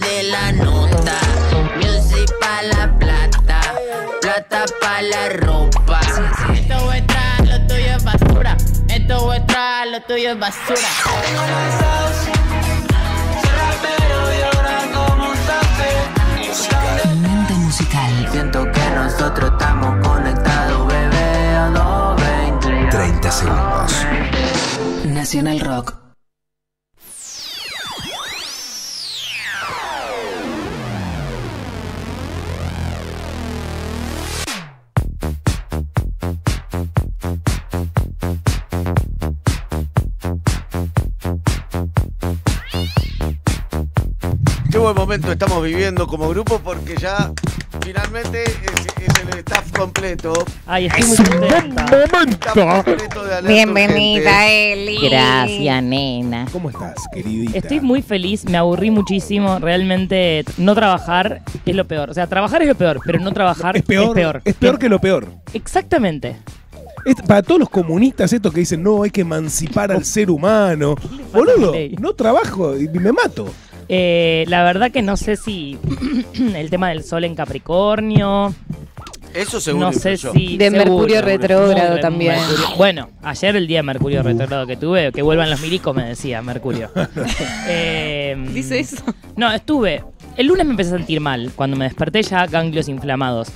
de la nota. Music pa' la plata, plata pa' la ropa. Esto vuestra, lo tuyo es basura. Esto vuestra, lo tuyo es basura. Mente musical. Siento que nosotros estamos conectados, bebé, a 220. 30 segundos. Nacional Rock. Buen momento estamos viviendo como grupo porque ya finalmente es, es el staff completo. Ay, estoy muy contenta. Staff completo de Alerta Bienvenida, Urgente. Eli. Gracias, nena. ¿Cómo estás, queridita? Estoy muy feliz, me aburrí muchísimo. Realmente no trabajar es lo peor. O sea, trabajar es lo peor, pero no trabajar Es peor, es peor, que lo peor. Exactamente. Es- para todos los comunistas estos que dicen, no, hay que emancipar al ser humano. Boludo, no trabajo y me mato. Eh, la verdad que no sé si el tema del sol en Capricornio, Eso seguro. no sé si... De Mercurio seguro. retrógrado también. Mercurio- Bueno, ayer el día de Mercurio retrógrado que tuve, que vuelvan los milicos, me decía Mercurio. Eh, Dice eso. No, estuve. El lunes me empecé a sentir mal. Cuando me desperté ya ganglios inflamados.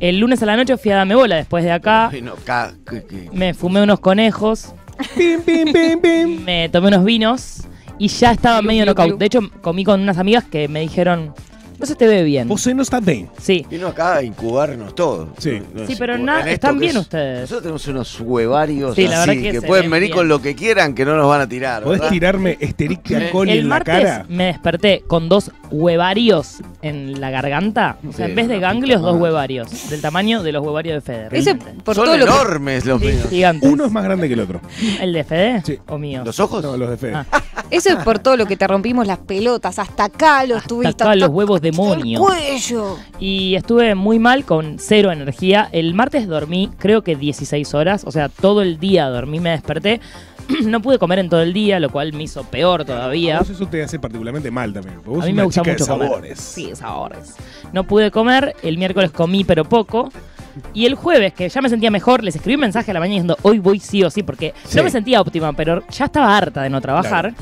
El lunes a la noche fui a darme bola después de acá. Ay, no, ca- que- que- Me fumé unos conejos. Pim, pim, pim, pim. Me tomé unos vinos. Y ya estaba medio knockout. De hecho, comí con unas amigas que me dijeron. No se te ve bien. Vos no está bien. Sí. Vino acá a incubarnos todos. Sí. Sí, pero na- en esto están que bien es- ustedes. Nosotros tenemos unos huevarios Sí, la así verdad que que, se pueden ven venir bien. con lo que quieran que no nos van a tirar. ¿Podés ¿verdad? tirarme Esterictia coli El en la martes cara? me desperté con dos huevarios en la garganta. O sea, Sí, en vez de ganglios, puta dos madre. huevarios. Del tamaño de los huevarios de Feder. Ese por Son todo lo que, enormes los míos. Gigantes. Uno es más grande que el otro. ¿El de Fede? Sí. ¿O mío? ¿Los ojos? No, los de Fede. Ah. Eso es por todo lo que te rompimos las pelotas. Hasta acá los Hasta acá hasta los huevos el demonio. cuello. Y estuve muy mal con cero energía. El martes dormí creo que 16 horas, o sea, todo el día dormí, me desperté. no pude comer en todo el día, lo cual me hizo peor A todavía. vos eso te hace particularmente mal también. Vos A mí me gusta mucho de comer. sabores. Sí, sabores. No pude comer, el miércoles comí pero poco. Y el jueves, que ya me sentía mejor, les escribí un mensaje a la mañana diciendo hoy voy sí o sí, porque Sí. no me sentía óptima, pero ya estaba harta de no trabajar.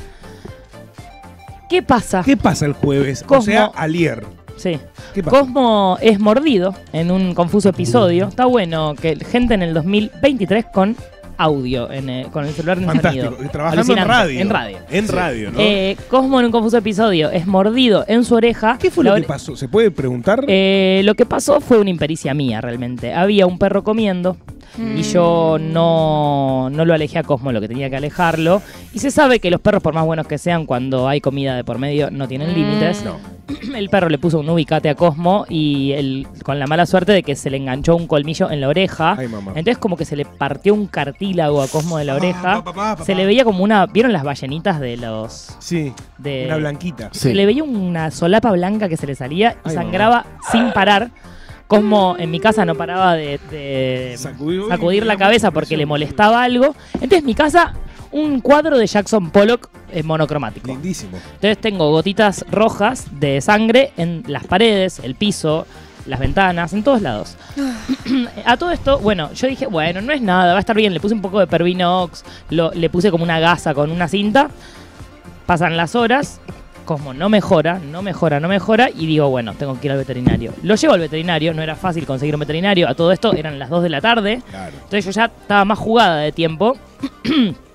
¿Qué pasa? ¿Qué pasa el jueves? Cosmo. O sea, alier. Sí. ¿Qué pasa? Cosmo es mordido en un confuso episodio. Está bueno que gente en el 2023 con audio, en, eh, con el celular en Fantástico. sonido. Trabajando en radio. En radio. En radio, ¿no? Eh, Cosmo en un confuso episodio es mordido en su oreja. ¿Qué fue lo que pasó? ¿Se puede preguntar? Eh, lo que pasó fue una impericia mía realmente. Había un perro comiendo y yo no, no lo alejé a Cosmo lo que tenía que alejarlo. Y se sabe que los perros, por más buenos que sean, cuando hay comida de por medio, no tienen límites. no. El perro le puso un ubicate a Cosmo y él, con la mala suerte de que se le enganchó un colmillo en la oreja. Ay, mamá. Entonces como que se le partió un cartílago a Cosmo de la Ah, oreja. pa, pa, pa, pa, se le veía como una... ¿Vieron las ballenitas de los... Sí, De, una blanquita. se le veía una solapa blanca que se le salía y Ay, sangraba sin parar. Cosmo en mi casa no paraba de, de sacudir la cabeza porque le molestaba algo. Entonces mi casa, un cuadro de Jackson Pollock eh, monocromático. Lindísimo. Entonces tengo gotitas rojas de sangre en las paredes, el piso, las ventanas, en todos lados. a todo esto, bueno, yo dije, bueno, no es nada, va a estar bien. Le puse un poco de Pervinox, lo, le puse como una gasa con una cinta. Pasan las horas, como no mejora, no mejora, no mejora, y digo, bueno, tengo que ir al veterinario. Lo llevo al veterinario, no era fácil conseguir un veterinario. A todo esto eran las 2 de la tarde. Claro. Entonces yo ya estaba más jugada de tiempo.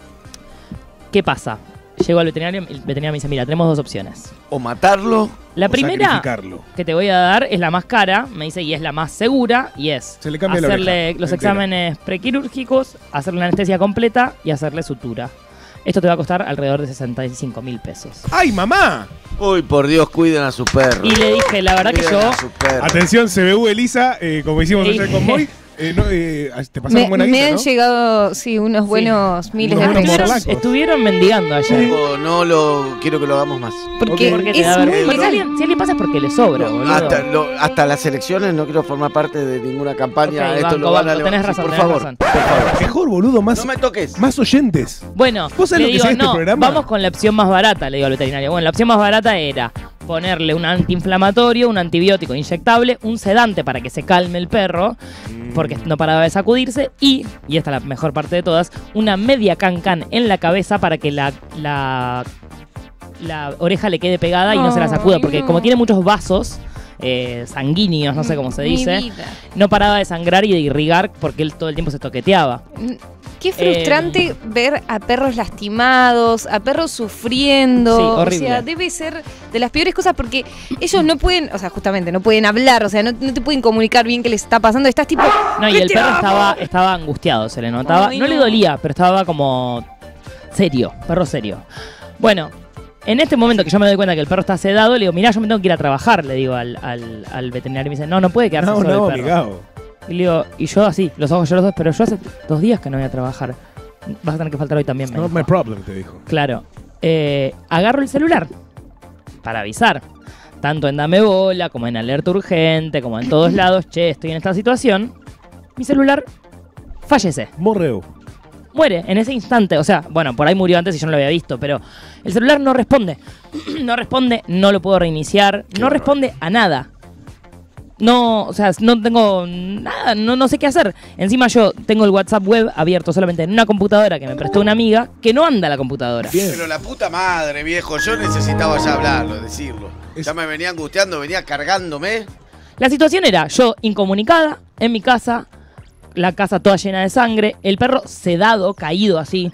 ¿Qué pasa? Llego al veterinario, el veterinario me dice, mira, tenemos dos opciones. O matarlo. La O primera sacrificarlo. que te voy a dar es la más cara, me dice, y es la más segura, y es Se le cambia la hacerle oreja los entera. exámenes prequirúrgicos, hacerle la anestesia completa y hacerle sutura. Esto te va a costar alrededor de 65 mil pesos. ¡Ay, mamá! Uy, por Dios, cuiden a su perro. Y le dije, la verdad que Cuiden yo... a su perro. Atención, CBU Elisa, eh, como hicimos ayer con Moy. Eh, no, eh, te pasaron Me, buena me guita, han ¿no? llegado, sí, unos buenos miles Unos de buenos pesos. Estuvieron, mendigando ayer. No, no lo quiero que lo hagamos más. Porque. Porque es da muy si alguien, si alguien pasa es porque le sobra, boludo. Hasta, lo- hasta las elecciones no quiero formar parte de ninguna campaña. Ok, Esto banco, lo van a tenés por tenés favor, razón. por favor. Mejor, boludo, más, No me toques. más oyentes. Bueno, ¿Vos sabés le lo que digo, es este programa? vamos con la opción más barata, le digo al veterinario. Bueno, la opción más barata era ponerle un antiinflamatorio, un antibiótico inyectable, un sedante para que se calme el perro, porque no paraba de sacudirse, y, y esta es la mejor parte de todas, una media can-can en la cabeza para que la, la, la oreja le quede pegada y no se la sacuda, porque no. como tiene muchos vasos eh, sanguíneos, no sé cómo se Mi dice, no paraba de sangrar y de irrigar porque él todo el tiempo se toqueteaba. Qué frustrante Em. ver a perros lastimados, a perros sufriendo. Sí, o horrible. sea, debe ser de las peores cosas porque ellos no pueden, o sea, justamente no pueden hablar, o sea, no, no te pueden comunicar bien qué les está pasando. Estás tipo. No, y "¿Qué el perro amo?". estaba, estaba angustiado, se le notaba. Ay, no, le dolía, pero estaba como serio, perro serio. Bueno, en este momento que yo me doy cuenta que el perro está sedado, le digo, mirá, yo me tengo que ir a trabajar, le digo al, al- al veterinario. Y me dice, no, no puede quedarse No, solo no, el perro. amigado. Y le digo, y yo así, los ojos llorosos, pero yo hace dos días que no voy a trabajar. Vas a tener que faltar hoy también, me dijo. my problem, te dijo. Claro. Eh, agarro el celular para avisar. Tanto en Dame Bola, como en Alerta Urgente, como en todos lados. Che, estoy en esta situación. Mi celular fallece. Morreu. Muere en ese instante. O sea, bueno, por ahí murió antes y yo no lo había visto. Pero el celular no responde. no responde, no lo puedo reiniciar. no responde a nada. No, o sea, no tengo nada, no, no sé qué hacer. Encima yo tengo el WhatsApp web abierto solamente en una computadora que me prestó una amiga que no anda la computadora. Bien. Pero la puta madre, viejo, yo necesitaba ya hablarlo, decirlo. Es- Ya me venía angustiando, venía cargándome. La situación era yo incomunicada en mi casa, la casa toda llena de sangre, el perro sedado, caído así,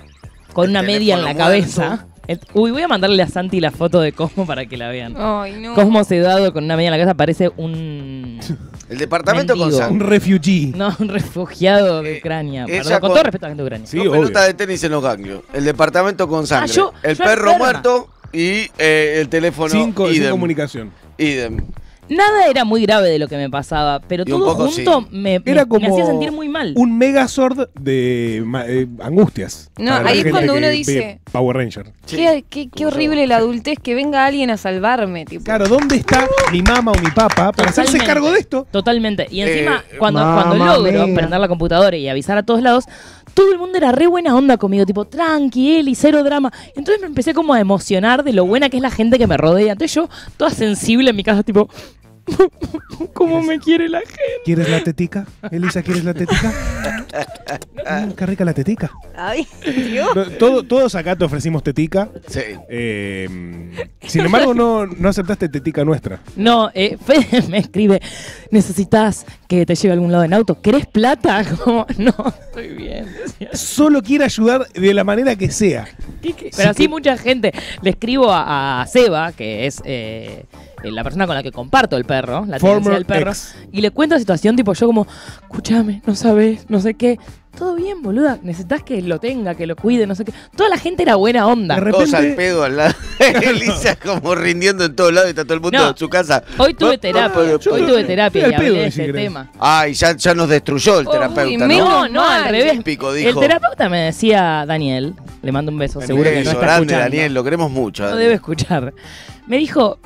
con El una media en la cabeza. El- uy, voy a mandarle a Santi la foto de Cosmo para que la vean. Ay, no. Cosmo sedado con una media en la cabeza parece un. El departamento con Mendigo. Un sangre. refugee. No, un refugiado de Eh, Ucrania. ella Perdón, con con- todo respeto a la gente de Ucrania. Sí, Dos obvio. pelotas de tenis en los ganglios. El departamento con sangre. Ah, yo- el yo perro enferma. muerto y eh, el teléfono Sin, co- sin idem. comunicación. idem. Nada era muy grave de lo que me pasaba, pero Y todo poco junto sí. me, me- Era me como hacía sentir muy mal. un megazord de ma- eh, angustias. No, Para la ahí es gente cuando que uno ve dice- Power Ranger. Qué, qué- qué horrible la adultez que venga alguien a salvarme, tipo. Claro, ¿dónde está mi mamá o mi papá para hacerse Totalmente. cargo de esto? Totalmente. Y encima, Eh, cuando, cuando logro mía. prender la computadora y avisar a todos lados, todo el mundo era re buena onda conmigo, tipo, tranqui, Eli, cero drama. Entonces me empecé como a emocionar de lo buena que es la gente que me rodea. Entonces yo, toda sensible en mi casa, tipo, ¿cómo me quiere la gente? ¿Quieres la tetica? Elisa, ¿quieres la tetica? Mm, qué rica la tetica. Ay, Dios. No, todo- todos acá te ofrecimos tetica. Sí. eh, sin embargo, no, no aceptaste tetica nuestra. No, eh, Fede me escribe, necesitas que te lleve a algún lado en auto. ¿Querés plata? Como, no, estoy bien. decía. Solo quiere ayudar de la manera que sea. ¿Qué- qué? Pero así mucha gente. Le escribo a, a Seba, que es eh, la persona con la que comparto el perro, la tenencia Former del perro, ex. y le cuento la situación, tipo yo como, escúchame, no sabes, no sé qué. Todo bien, boluda. Necesitas que lo tenga, que lo cuide, no sé qué. Toda la gente era buena onda. De Todos al repente, pedo al lado. Elisa como rindiendo en todos lados y está todo el mundo No. en su casa. Hoy tuve No, terapia, hoy estoy- tuve terapia y hablé de querés. tema. Ay, ya, ya nos destruyó el terapeuta, ¿no? No, no, al revés. Típico, El terapeuta me decía Daniel, le mando un beso, seguro que no está grande, escuchando. Daniel, lo queremos mucho. No Daniel. debe escuchar. Me dijo,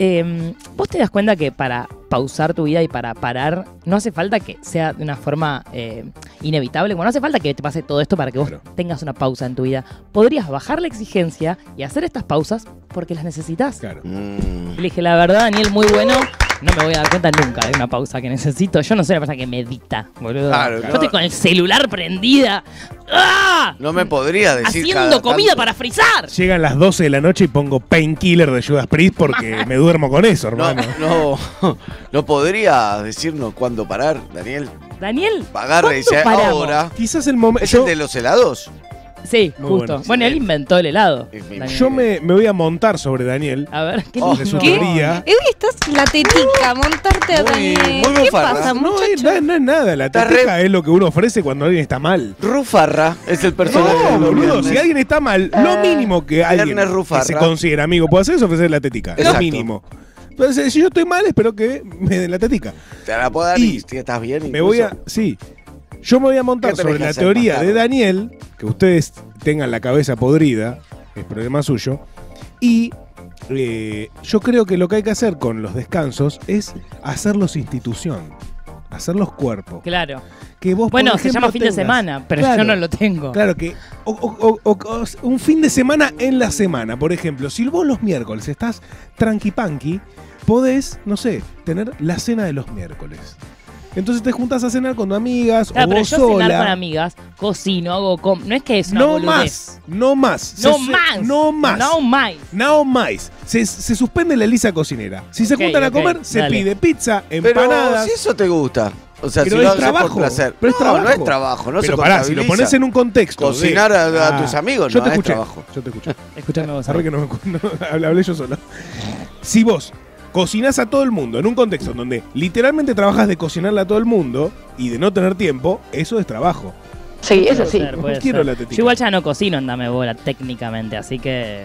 em, vos te das cuenta que para pausar tu vida y para parar, no hace falta que sea de una forma eh, inevitable, como no hace falta que te pase todo esto para que vos Claro. tengas una pausa en tu vida. Podrías bajar la exigencia y hacer estas pausas porque las necesitas. Claro. Mm. Y le dije, la verdad, Daniel, muy bueno. No me voy a dar cuenta nunca de una pausa que necesito. Yo no soy la persona que medita, boludo. Claro, Yo no. estoy con el celular prendida. ¡Ah! No me podría decir Haciendo cada comida tanto. para frizar. Llegan las 12 de la noche y pongo Painkiller de Judas Priest porque me duermo con eso, No, hermano. no, no podría decirnos cuándo parar, Daniel. Daniel, Agarra y ¿cuándo dice paramos? ahora. Quizás el momento. ¿Es el de los helados? Sí, Muy justo. bueno. Bueno, él inventó el helado. Daniel. Yo me, me voy a montar sobre Daniel. A ver, ¿qué Oh, su ¿Qué? teoría. Hoy estás la tetica, montarte a Muy- Daniel. muy ¿Qué bufarra. pasa, No es, muchacho? no, no es nada. La Está tetica re- es lo que uno ofrece cuando alguien está mal. Rufarra es el personaje No, de los boludo, viernes. si alguien está mal, lo mínimo que alguien Viernes que Rufarra. se considera amigo puede hacer es ofrecer la tetica. Lo Exacto. mínimo. Entonces, si yo estoy mal, espero que me den la tetica. Te la puedo dar Y y si estás bien. Me voy a. Sí. Yo me voy a montar ¿Qué tenés sobre la hacer, teoría de Daniel, que ustedes tengan la cabeza podrida, es problema suyo. Y eh, yo creo que lo que hay que hacer con los descansos es hacerlos institución. hacer los cuerpos. Claro. Que vos, Bueno, se llama fin de semana, pero Claro. yo no lo tengo. Claro que o- o- o- o- o- un fin de semana en la semana, por ejemplo, si vos los miércoles estás tranqui panqui, podés, no sé, tener la cena de los miércoles. Entonces te juntas a cenar con tus amigas Claro, o pero vos yo cenar sola. con amigas, cocino, hago com no es que es una no boludez. más, no más. No Se- más. No más. No más. No más. Se, se suspende la lisa cocinera. Si se juntan a comer, se dale. pide pizza, Pero empanadas. si eso te gusta. O sea, Pero si es lo haces trabajo, por placer. pero es no, trabajo. no es trabajo, no pero se pará, si lo pones en un contexto. de- Cocinar a- a Ah, tus amigos yo no te es escuché, trabajo. Yo te escuché. Escuchame vos. Arre que no me no, hablé, hablé yo solo. Si vos cocinás a todo el mundo en un contexto en donde literalmente trabajas de cocinarle a todo el mundo y de no tener tiempo, eso es trabajo. Sí, eso sí. ser, puede Quiero ser. la tetica. Yo igual ya no cocino en Dame Bola técnicamente, así que...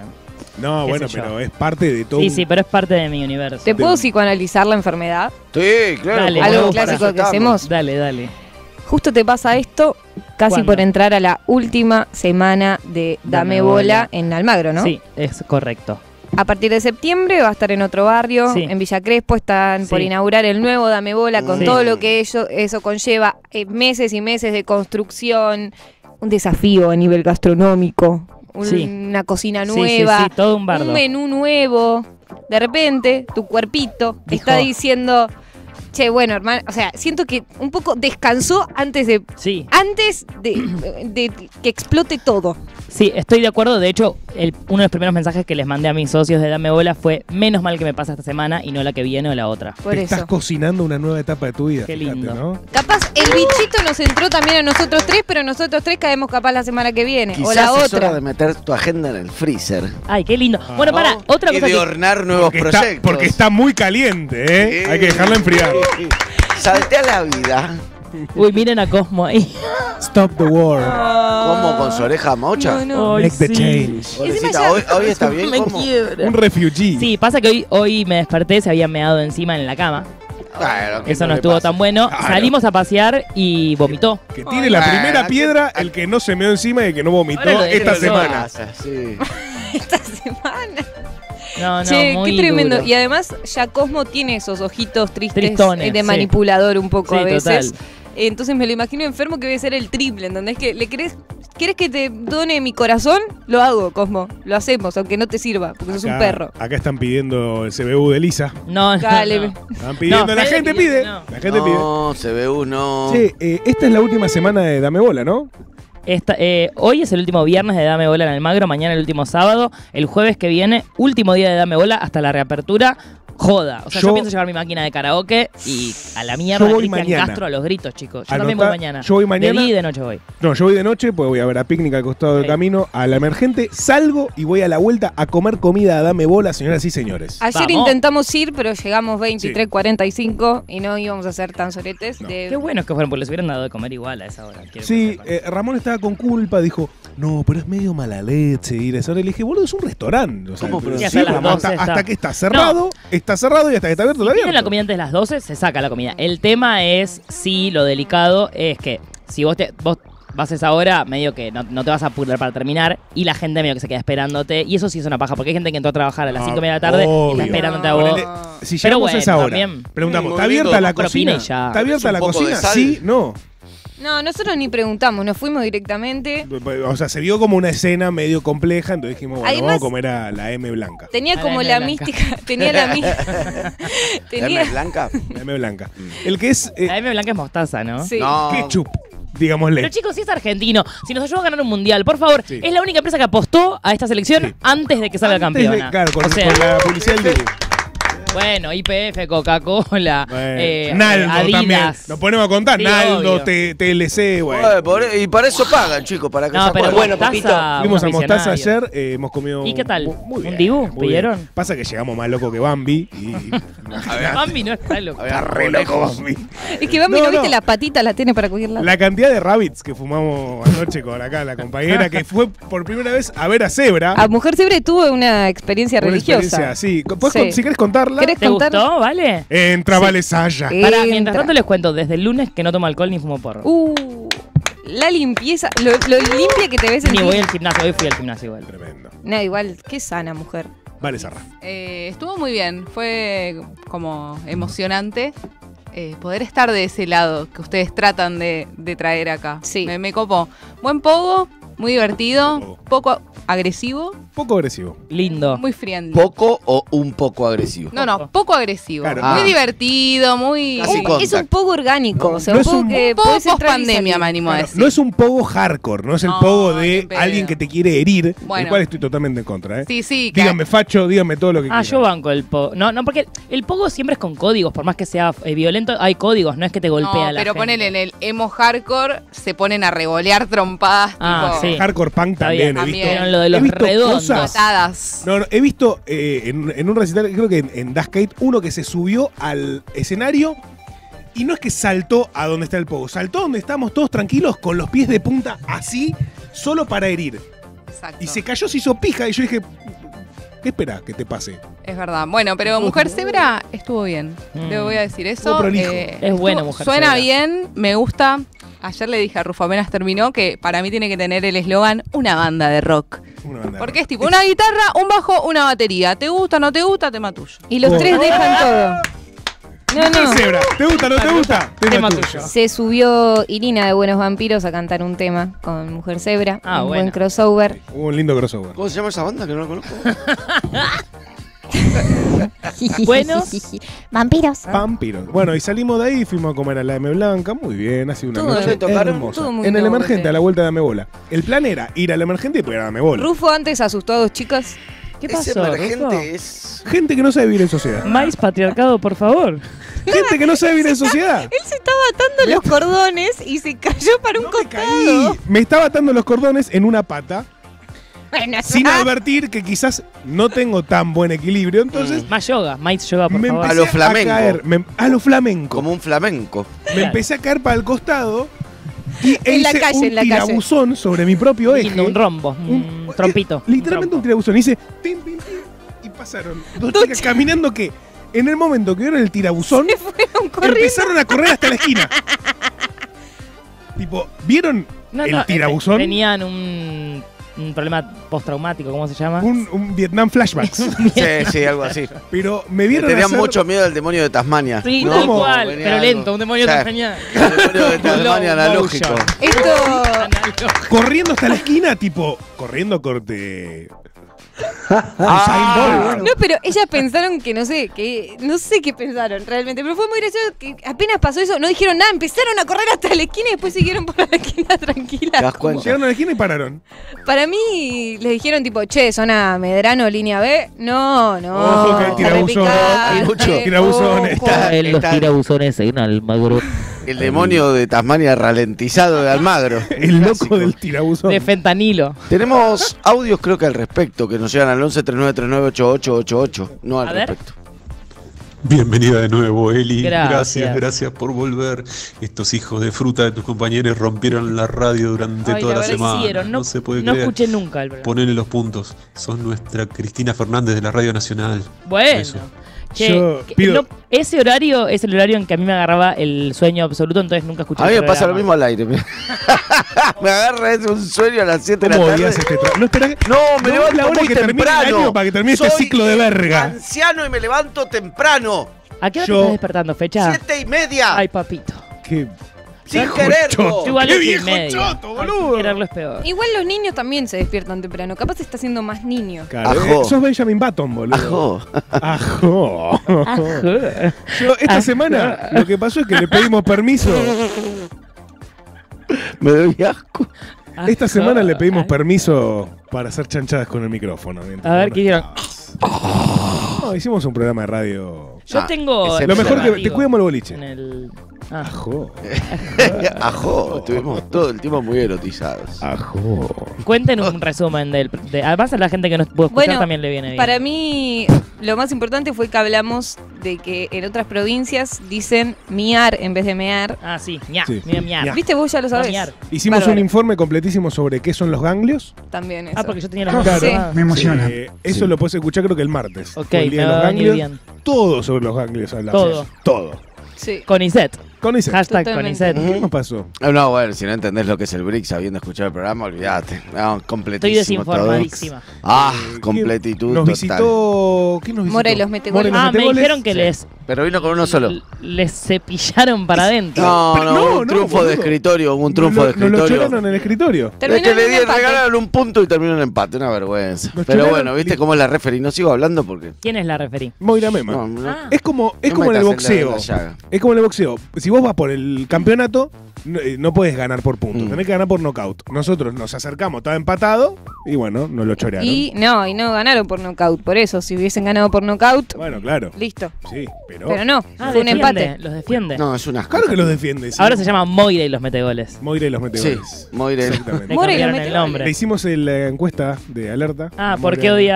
No, ¿Qué bueno, pero es parte de todo. Sí, un- sí, pero es parte de mi universo. ¿Te puedo psicoanalizar la enfermedad? Sí, claro. Dale, ¿cómo Algo no? clásico que hacemos. Dale, dale. Justo te pasa esto casi ¿Cuándo? por entrar a la última semana de Dame, Dame bola, Bola. en Almagro, ¿no? Sí, es correcto. A partir de septiembre va a estar en otro barrio, Sí. en Villa Crespo, están por inaugurar el nuevo Dame Bola con Sí. todo lo que ello, eso conlleva, eh, meses y meses de construcción, un desafío a nivel gastronómico, un- una cocina nueva, todo un menú nuevo. De repente, tu cuerpito Dijo- está diciendo, che, bueno, hermano, o sea, siento que un poco descansó antes de Sí, antes de, de que explote todo. sí, estoy de acuerdo. De hecho, el- uno de los primeros mensajes que les mandé a mis socios de Dame Bola fue menos mal que me pasa esta semana y no la que viene o la otra. Por Te eso. estás cocinando una nueva etapa de tu vida. Qué fíjate, lindo. ¿no? Capaz el bichito nos entró también a nosotros tres, pero nosotros tres caemos capaz la semana que viene. Quizás o la es hora otra. de meter tu agenda en el freezer. Ay, qué lindo. bueno, ¿no? para, otra y cosa de que... hornear nuevos Porque está, proyectos. porque está muy caliente, ¿eh? Sí. Hay que dejarla enfriar. Salte a la vida. Uy, miren a Cosmo ahí. Stop the war. ¿Cómo con su oreja mocha? No, no. Ay, Make the sí. change. Pobrecita, hoy, hoy está bien. Me ¿Cómo? quiebra. Un refugee. Sí, pasa que hoy, hoy me desperté, se había meado encima en la cama. ¿qué Eso no estuvo pasa? tan bueno. Claro. Salimos a pasear y vomitó. Que tire la primera ¿a piedra el que no se meó encima y el que no vomitó esta semana. Pasa, sí. Esta semana. No, no, che, muy qué tremendo. duro. Y además, ya Cosmo tiene esos ojitos tristes Tristones, eh, de sí. manipulador un poco Sí, a veces. total. Entonces me lo imagino enfermo que debe ser el triple, ¿entendés? Que le querés, ¿Quieres que te done mi corazón? Lo hago, Cosmo. Lo hacemos, aunque no te sirva, porque sos un Acá- perro. Acá están pidiendo el CBU de Lisa. No, no, Dale. no. Están pidiendo, No, la gente pide. no. La gente pide. No, CBU no. Sí, eh, esta es la última semana de Dame Bola, ¿no? Esta- eh, hoy es el último viernes de Dame Bola en Almagro, mañana el último sábado, el jueves que viene, último día de Dame Bola hasta la reapertura. Joda. O sea, yo, Yo- pienso llevar mi máquina de karaoke y a la mierda Yo voy Cristian mañana. Castro a los gritos, chicos. Yo Anotá- también voy mañana. yo voy mañana. De día y de noche voy. No, yo voy de noche, pues voy a ver a Picnic al costado del camino, a la emergente, salgo y voy a la vuelta a comer comida a Dame Bola, señoras y señores. Ayer Vamos. intentamos ir, pero llegamos 23.45 y no íbamos a ser tan soretes. de- Qué bueno que fueron, porque les hubieran dado de comer igual a esa hora. quiero Sí, eh, Ramón estaba con culpa, dijo, no, pero es medio mala leche ir a esa hora. Y le dije, boludo, es un restaurante. O sea, ¿Cómo, pero sí, sí, hasta las Ramón, 12 hasta, está. hasta que está cerrado, está cerrado y hasta que está abierto, Si está piden abierto. la comida antes de las 12, se saca la comida. El tema es, sí, lo delicado es que si vos te vos vas a esa hora, medio que no, no te vas a apurar para terminar y la gente medio que se queda esperándote. Y eso sí es una paja, porque hay gente que entró a trabajar a las No, 5 de la tarde y está esperándote a vos. Ponele, si Pero llegamos a esa bueno, hora, también. preguntamos, ¿está abierta la cocina? ¿Está abierta la cocina? Sí, no. No, nosotros ni preguntamos, nos fuimos directamente. O sea, se vio como una escena medio compleja, entonces dijimos, bueno, Además- vamos a comer a la M blanca. Tenía A la como la mística, tenía la mística. tenía, ¿M blanca? La M blanca. El que es eh, La M blanca es mostaza, ¿no? sí. No. ketchup, digámosle. Pero chicos, si es argentino, si nos ayuda a ganar un mundial, por favor, Sí. es la única empresa que apostó a esta selección Sí. antes de que salga Antes de- claro, con, o sea, con la publicidad del. Bueno, IPF, Coca-Cola, Bueno, eh, Naldo Adidas. también. Nos ponemos a contar. Sí, Naldo. T- TLC, bueno. Bueno, por- y para eso pagan, chicos, para que No, se pero acuerden. bueno, Mostaza, Fuimos a unos Mostaza visionarios. ayer, eh, hemos comido. ¿Y qué tal? mu- Muy ¿Un bien, Dibu? muy bien. ¿Pidieron? Pasa que llegamos más loco que Bambi. Y, Bambi no está loco. Había re loco Bambi. Es que Bambi, No, ¿no, viste no. la patita? La tiene para cualquier lado. La cantidad de rabbits que fumamos anoche con acá la compañera, que fue por primera vez a ver a Zebra. A Mujer Siempre tuvo una experiencia Una religiosa. experiencia, sí. ¿Puedes Sí. con- si querés contarla, ¿Querés ¿Te contar? gustó? ¿Vale? entra Vale Saya. Para, Entra. mientras tanto les cuento, desde el lunes que no tomo alcohol ni fumo porro. Uh, la limpieza, lo, lo limpia que te ves en ni voy al gimnasio, hoy fui al gimnasio igual. Tremendo. No, igual, qué sana mujer. Vale Sarra. Eh, estuvo muy bien, fue como emocionante. eh, poder estar de ese lado que ustedes tratan de, de traer acá. Sí. Me, me copó. Buen pogo, muy divertido, poco agresivo, Poco agresivo. Lindo. muy friendly. ¿Poco o un poco agresivo? no, no, poco agresivo. Claro. Muy Ah. divertido, muy... Casi Un- contact. es un poco orgánico, o sea, No un es poco un- que poco entrar y pandemia, salir. me animo a Claro, decir. no es un pogo hardcore, no es el No, pogo de pedo. alguien que te quiere herir, del Bueno. cual estoy totalmente en contra. ¿eh? Sí, sí. que- Dígame facho, dígame todo lo que Ah, quieran. yo banco el pogo. No, no, porque el pogo siempre es con códigos, por más que sea eh, violento, hay códigos, no es que te golpea No, la pero gente. ponele en el emo hardcore, se ponen a revolear trompadas, Ah, tipo sí. Hardcore punk también, he visto. También. Lo de los he visto redondos. cosas- patadas. No, no, he visto eh, en, en un recital, creo que en, en Das Kate, uno que se subió al escenario y no es que saltó a donde está el pogo, saltó donde estamos todos tranquilos con los pies de punta así, solo para herir. Exacto. Y se cayó, se hizo pija y yo dije, ¿qué esperás que te pase? Es verdad. Bueno, pero Mujer Zebra estuvo bien. Mm. Te voy a decir eso. Es buena Mujer Suena Zebra. bien, me gusta. Ayer le dije a Rufo apenas terminó que para mí tiene que tener el eslogan una banda de rock. Una banda de Porque es tipo una guitarra, un bajo, una batería. ¿Te gusta, no te gusta? Tema tuyo. Y los Oh. tres dejan todo. No, no. Zebra, ¿te gusta, no te gusta? Tema tuyo. Se subió Irina de Buenos Vampiros a cantar un tema con Mujer Zebra. Ah, un buena. buen crossover. Hubo un lindo crossover. ¿Cómo se llama esa banda que no la conozco? Buenos. Vampiros. Vampiros. Bueno, y salimos de ahí y fuimos a comer a la M Blanca. Muy bien, ha sido una Todo- noche tocaron? hermosa. todo muy en el emergente, a la vuelta de Dame Bola. El plan era ir al emergente y poder Dame Bola. Rufo antes asustó a dos chicas. ¿Qué Ese pasó? Rufo? emergente es... Gente que no sabe vivir en sociedad. Mais patriarcado, por favor. Gente que no sabe vivir en sociedad. Él se estaba atando los cordones y se cayó para un No me costado. caí. Me estaba atando los cordones en una pata, Bueno, sin advertir que quizás no tengo tan buen equilibrio. Entonces, Más yoga, Mais yoga, por me favor. A lo flamenco. caer. me- a lo flamenco. Como un flamenco. Me empecé a caer para el costado y En la hice calle, un en la calle. tirabuzón sobre mi propio eje. Lindo, un rombo, un, trompito. Literalmente un trompo. tirabuzón. Hice tim, tim, tim, y pasaron dos chicas caminando que en el momento que vieron el tirabuzón Se fueron corriendo. empezaron a correr hasta la esquina. tipo, ¿vieron No, el no, eh, tirabuzón? Tenían un, un problema postraumático, ¿cómo se llama? Un, un Vietnam flashbacks. Sí, sí, algo así. Pero me vieron Tenían hacer- mucho miedo del demonio de Tasmania. Sí, No, tal cual, venía pero algo. lento, un demonio Sí, de Tasmania. El demonio de Tasmania analógico. Esto. corriendo hasta la esquina, tipo, corriendo corte. Ah. No, pero ellas pensaron que no sé, que no sé qué pensaron realmente, pero fue muy gracioso que apenas pasó eso, no dijeron nada, empezaron a correr hasta la esquina y después siguieron por la esquina tranquila. Llegaron a la esquina y pararon. Para mí les dijeron tipo, che, zona Medrano, línea B. No, no. Ojo que repicante, Hay mucho tirabuzón, ojo. está- En los está- tirabuzones en Almagro. El demonio de Tasmania ralentizado de Almagro. El Clásico. loco del tirabuzón. De fentanilo. Tenemos audios creo que al respecto, que nos llegan al 11 39 8888. No al A ver. respecto. Bienvenida de nuevo, Eli. Gracias. Gracias. gracias, por volver. Estos hijos de fruta de tus compañeros rompieron la radio durante Ay, toda la semana. hicieron, no, se puede no creer. escuché nunca el programa. Ponele los puntos. Son nuestra Cristina Fernández de la Radio Nacional. Bueno. Eso. Che, Yo que- pido- no, ese horario es el horario en que a mí me agarraba el sueño absoluto, entonces nunca escuché A mí el me pasa lo mismo al aire. me agarra es un sueño a las 7 de la ¿Cómo tarde. este tra- No esperá No, me No, levanto la hora muy que el temprano. año para que termine este ciclo de verga. anciano y me levanto temprano. ¿A qué hora Yo- te estás despertando, fecha? Siete y media. Ay, papito. Qué sin choto. Igual ¡Qué ocho y viejo media. choto, boludo! sin quererlo es peor. Igual los niños también se despiertan temprano. Capaz está siendo más niño. Claro, Ajo. eh, sos Benjamin Button, boludo. Ajo. Ajo. Yo, esta semana lo que pasó es que le pedimos permiso. Me doy asco. Esta semana le pedimos permiso para hacer chanchadas con el micrófono. mientras A ver, ¿qué hicieron? No, hicimos un programa de radio. Yo Ah, tengo. excepcional. Lo mejor que te cuidamos el boliche. En el. Ajo. Ajo. Estuvimos todo el tiempo muy erotizados. Ajo. Cuenten un resumen del. de- además, a la gente que no pudo escuchar Bueno, también le viene bien. Para mí, lo más importante fue que hablamos de que en otras provincias dicen miar en vez de mear. Ah, sí, ña, Sí. ña. Ña. ¿Viste? Vos ya lo sabés. miar. Hicimos Bárbaro. un informe completísimo sobre qué son los ganglios. También eso. Ah, porque yo tenía las Claro. Sí. Me emociona. Eh, eso lo puedes escuchar creo que el martes. Ok, el día me de los ganglios. bien. Todo sobre los ganglios hablamos. Todo. Todo. Con Iset. Con ese. Hashtag Totalmente. con Iset. ¿Qué nos pasó? No, No, bueno, si no entendés lo que es el BRICS sabiendo escuchar el programa, olvídate. No, Estoy desinformadísima. todo. Ah, Eh, completitud Nos total. visitó. ¿Quién nos visitó? Morelos Metegoles. Ah, me dijeron que Sí. les Pero vino con uno solo. Les cepillaron para adentro. No, no, no, un no, triunfo de escritorio, un triunfo de lo- nos lo escritorio. choraron en el escritorio. Es Terminó que en le regalaron un punto y terminó en empate, una vergüenza. Nos Pero bueno, viste cómo es la referee. No sigo hablando porque. ¿Quién es la referí? Moira Mema. No, no, Ah. Es como, es no como en el boxeo. Es como en el boxeo. Si vos vas por el campeonato, no, eh, no puedes ganar por puntos. Mm. Tenés que ganar por knockout. Nosotros nos acercamos, estaba empatado y bueno, nos lo chorearon. Y no, y no ganaron por nocaut. Por eso, si hubiesen ganado por nocaut, Bueno, claro. listo. Sí, pero. Pero no, Ah, fue un defiende, empate. Los defiende. No, es un asco. Claro que los defiende. sí. Ahora se llama Moira y los mete goles. Moira y los mete Sí, goles. Moira. Exactamente. Moira y los cambiaron mete el goles. nombre. Le hicimos el, la encuesta de alerta. Ah, ¿por Moira- qué odias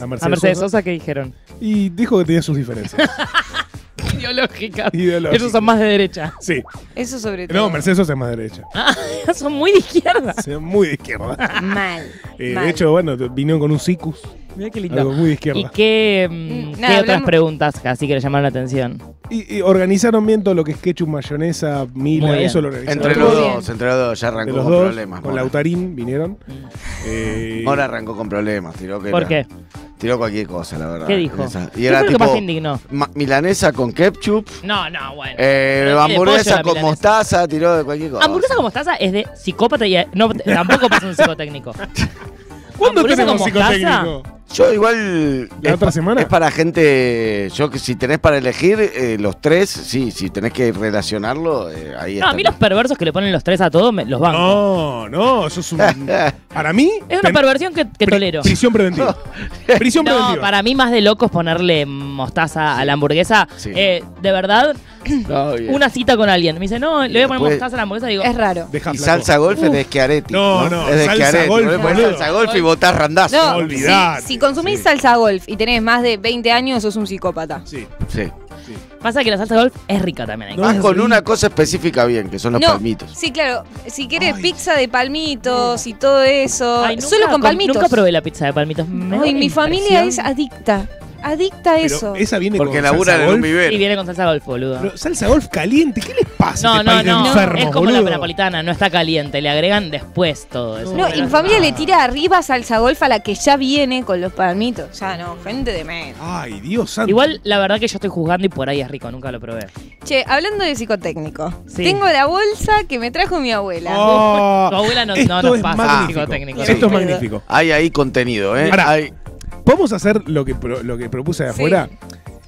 a a Mercedes Mercedes, Sosa? Sosa? ¿Qué dijeron? Y dijo que tenía sus diferencias. Ideológicas. Ideológicas. Ellos son más de derecha. sí. Eso sobre todo. No, Mercedes Sosa es más derecha. Ah, son muy de izquierda. Sea, muy de izquierda. Mal. Eh, mal. de hecho, bueno, vinieron con un Cicus. Mira qué Algo lindo. muy de ¿Y izquierda. qué, mm, Mm, qué nada, otras hablamos- preguntas así que le llamaron la atención? Y, y organizaron bien todo lo que es ketchup, mayonesa, mila, Muy bien. eso lo organizaron. Entre los bien. dos, entre los dos, ya De arrancó los con dos, problemas. con Mora. Lautarín vinieron. Eh, Ahora arrancó con problemas, tiró que ¿Por era- qué? Tiró cualquier cosa, la verdad. ¿Qué dijo? Esa. Y ¿Qué era fue lo que tipo más te indignó? ma- milanesa con ketchup, No, no, bueno. eh, Pero tiene pollo hamburguesa la con milanesa. mostaza, tiró de cualquier cosa. Hamburguesa con mostaza es de psicópata y no, tampoco pasa un psicotécnico. ¿Cuándo hamburguesa tenemos con mostaza? psicotécnico? Yo igual. ¿La es otra pa- semana? Es para gente. Yo que si tenés para elegir eh, los tres, sí, si tenés que relacionarlo, eh, ahí No, está. a mí los perversos que le ponen los tres a todos me- los banco. No, no, eso es un. Para mí. Es una perversión que, que pri- tolero. Prisión preventiva. Prisión No, preventiva. para mí más de locos ponerle mostaza a la hamburguesa. Sí. Eh, de verdad, No, bien. una cita con alguien. Me dice, no, le voy a poner después- mostaza a la hamburguesa. Digo, Es raro. Y salsa golf es de Schiaretti. No, no, es de salsa Schiaretti. golf, no salsa golf y botás randazo. No, olvidate. si, si consumís Sí. salsa golf y tenés más de 20 años, sos un psicópata. Sí. Sí. pasa que la salsa golf es rica también. No, Vas con una cosa específica bien, que son los no, palmitos. sí, claro. Si querés Ay. pizza de palmitos y todo eso, Ay, nunca solo con palmitos. Nunca probé la pizza de palmitos. Ay, mi familia es adicta. Adicta a Pero eso. esa viene Porque con laburan salsa en un golf. vivero. Sí, viene con salsa golf, boludo. Pero salsa golf caliente, ¿qué les pasa? No, este no, país de no. enfermos, es como boludo? la napolitana, no está caliente. Le agregan después todo eso. No, y mi familia le tira arriba salsa golf a la que ya viene con los palmitos. Ya no, gente de menos. Ay, Dios santo. Igual, la verdad que yo estoy juzgando y por ahí es rico, nunca lo probé. Che, hablando de psicotécnico, Sí. tengo la bolsa que me trajo mi abuela. Oh, Tu abuela no, esto no nos es pasa magnífico. psicotécnico. Esto es magnífico. Hay ahí contenido, ¿eh? Ahora, Hay- ¿Podemos hacer lo que, pro- lo que propuse de Sí. afuera?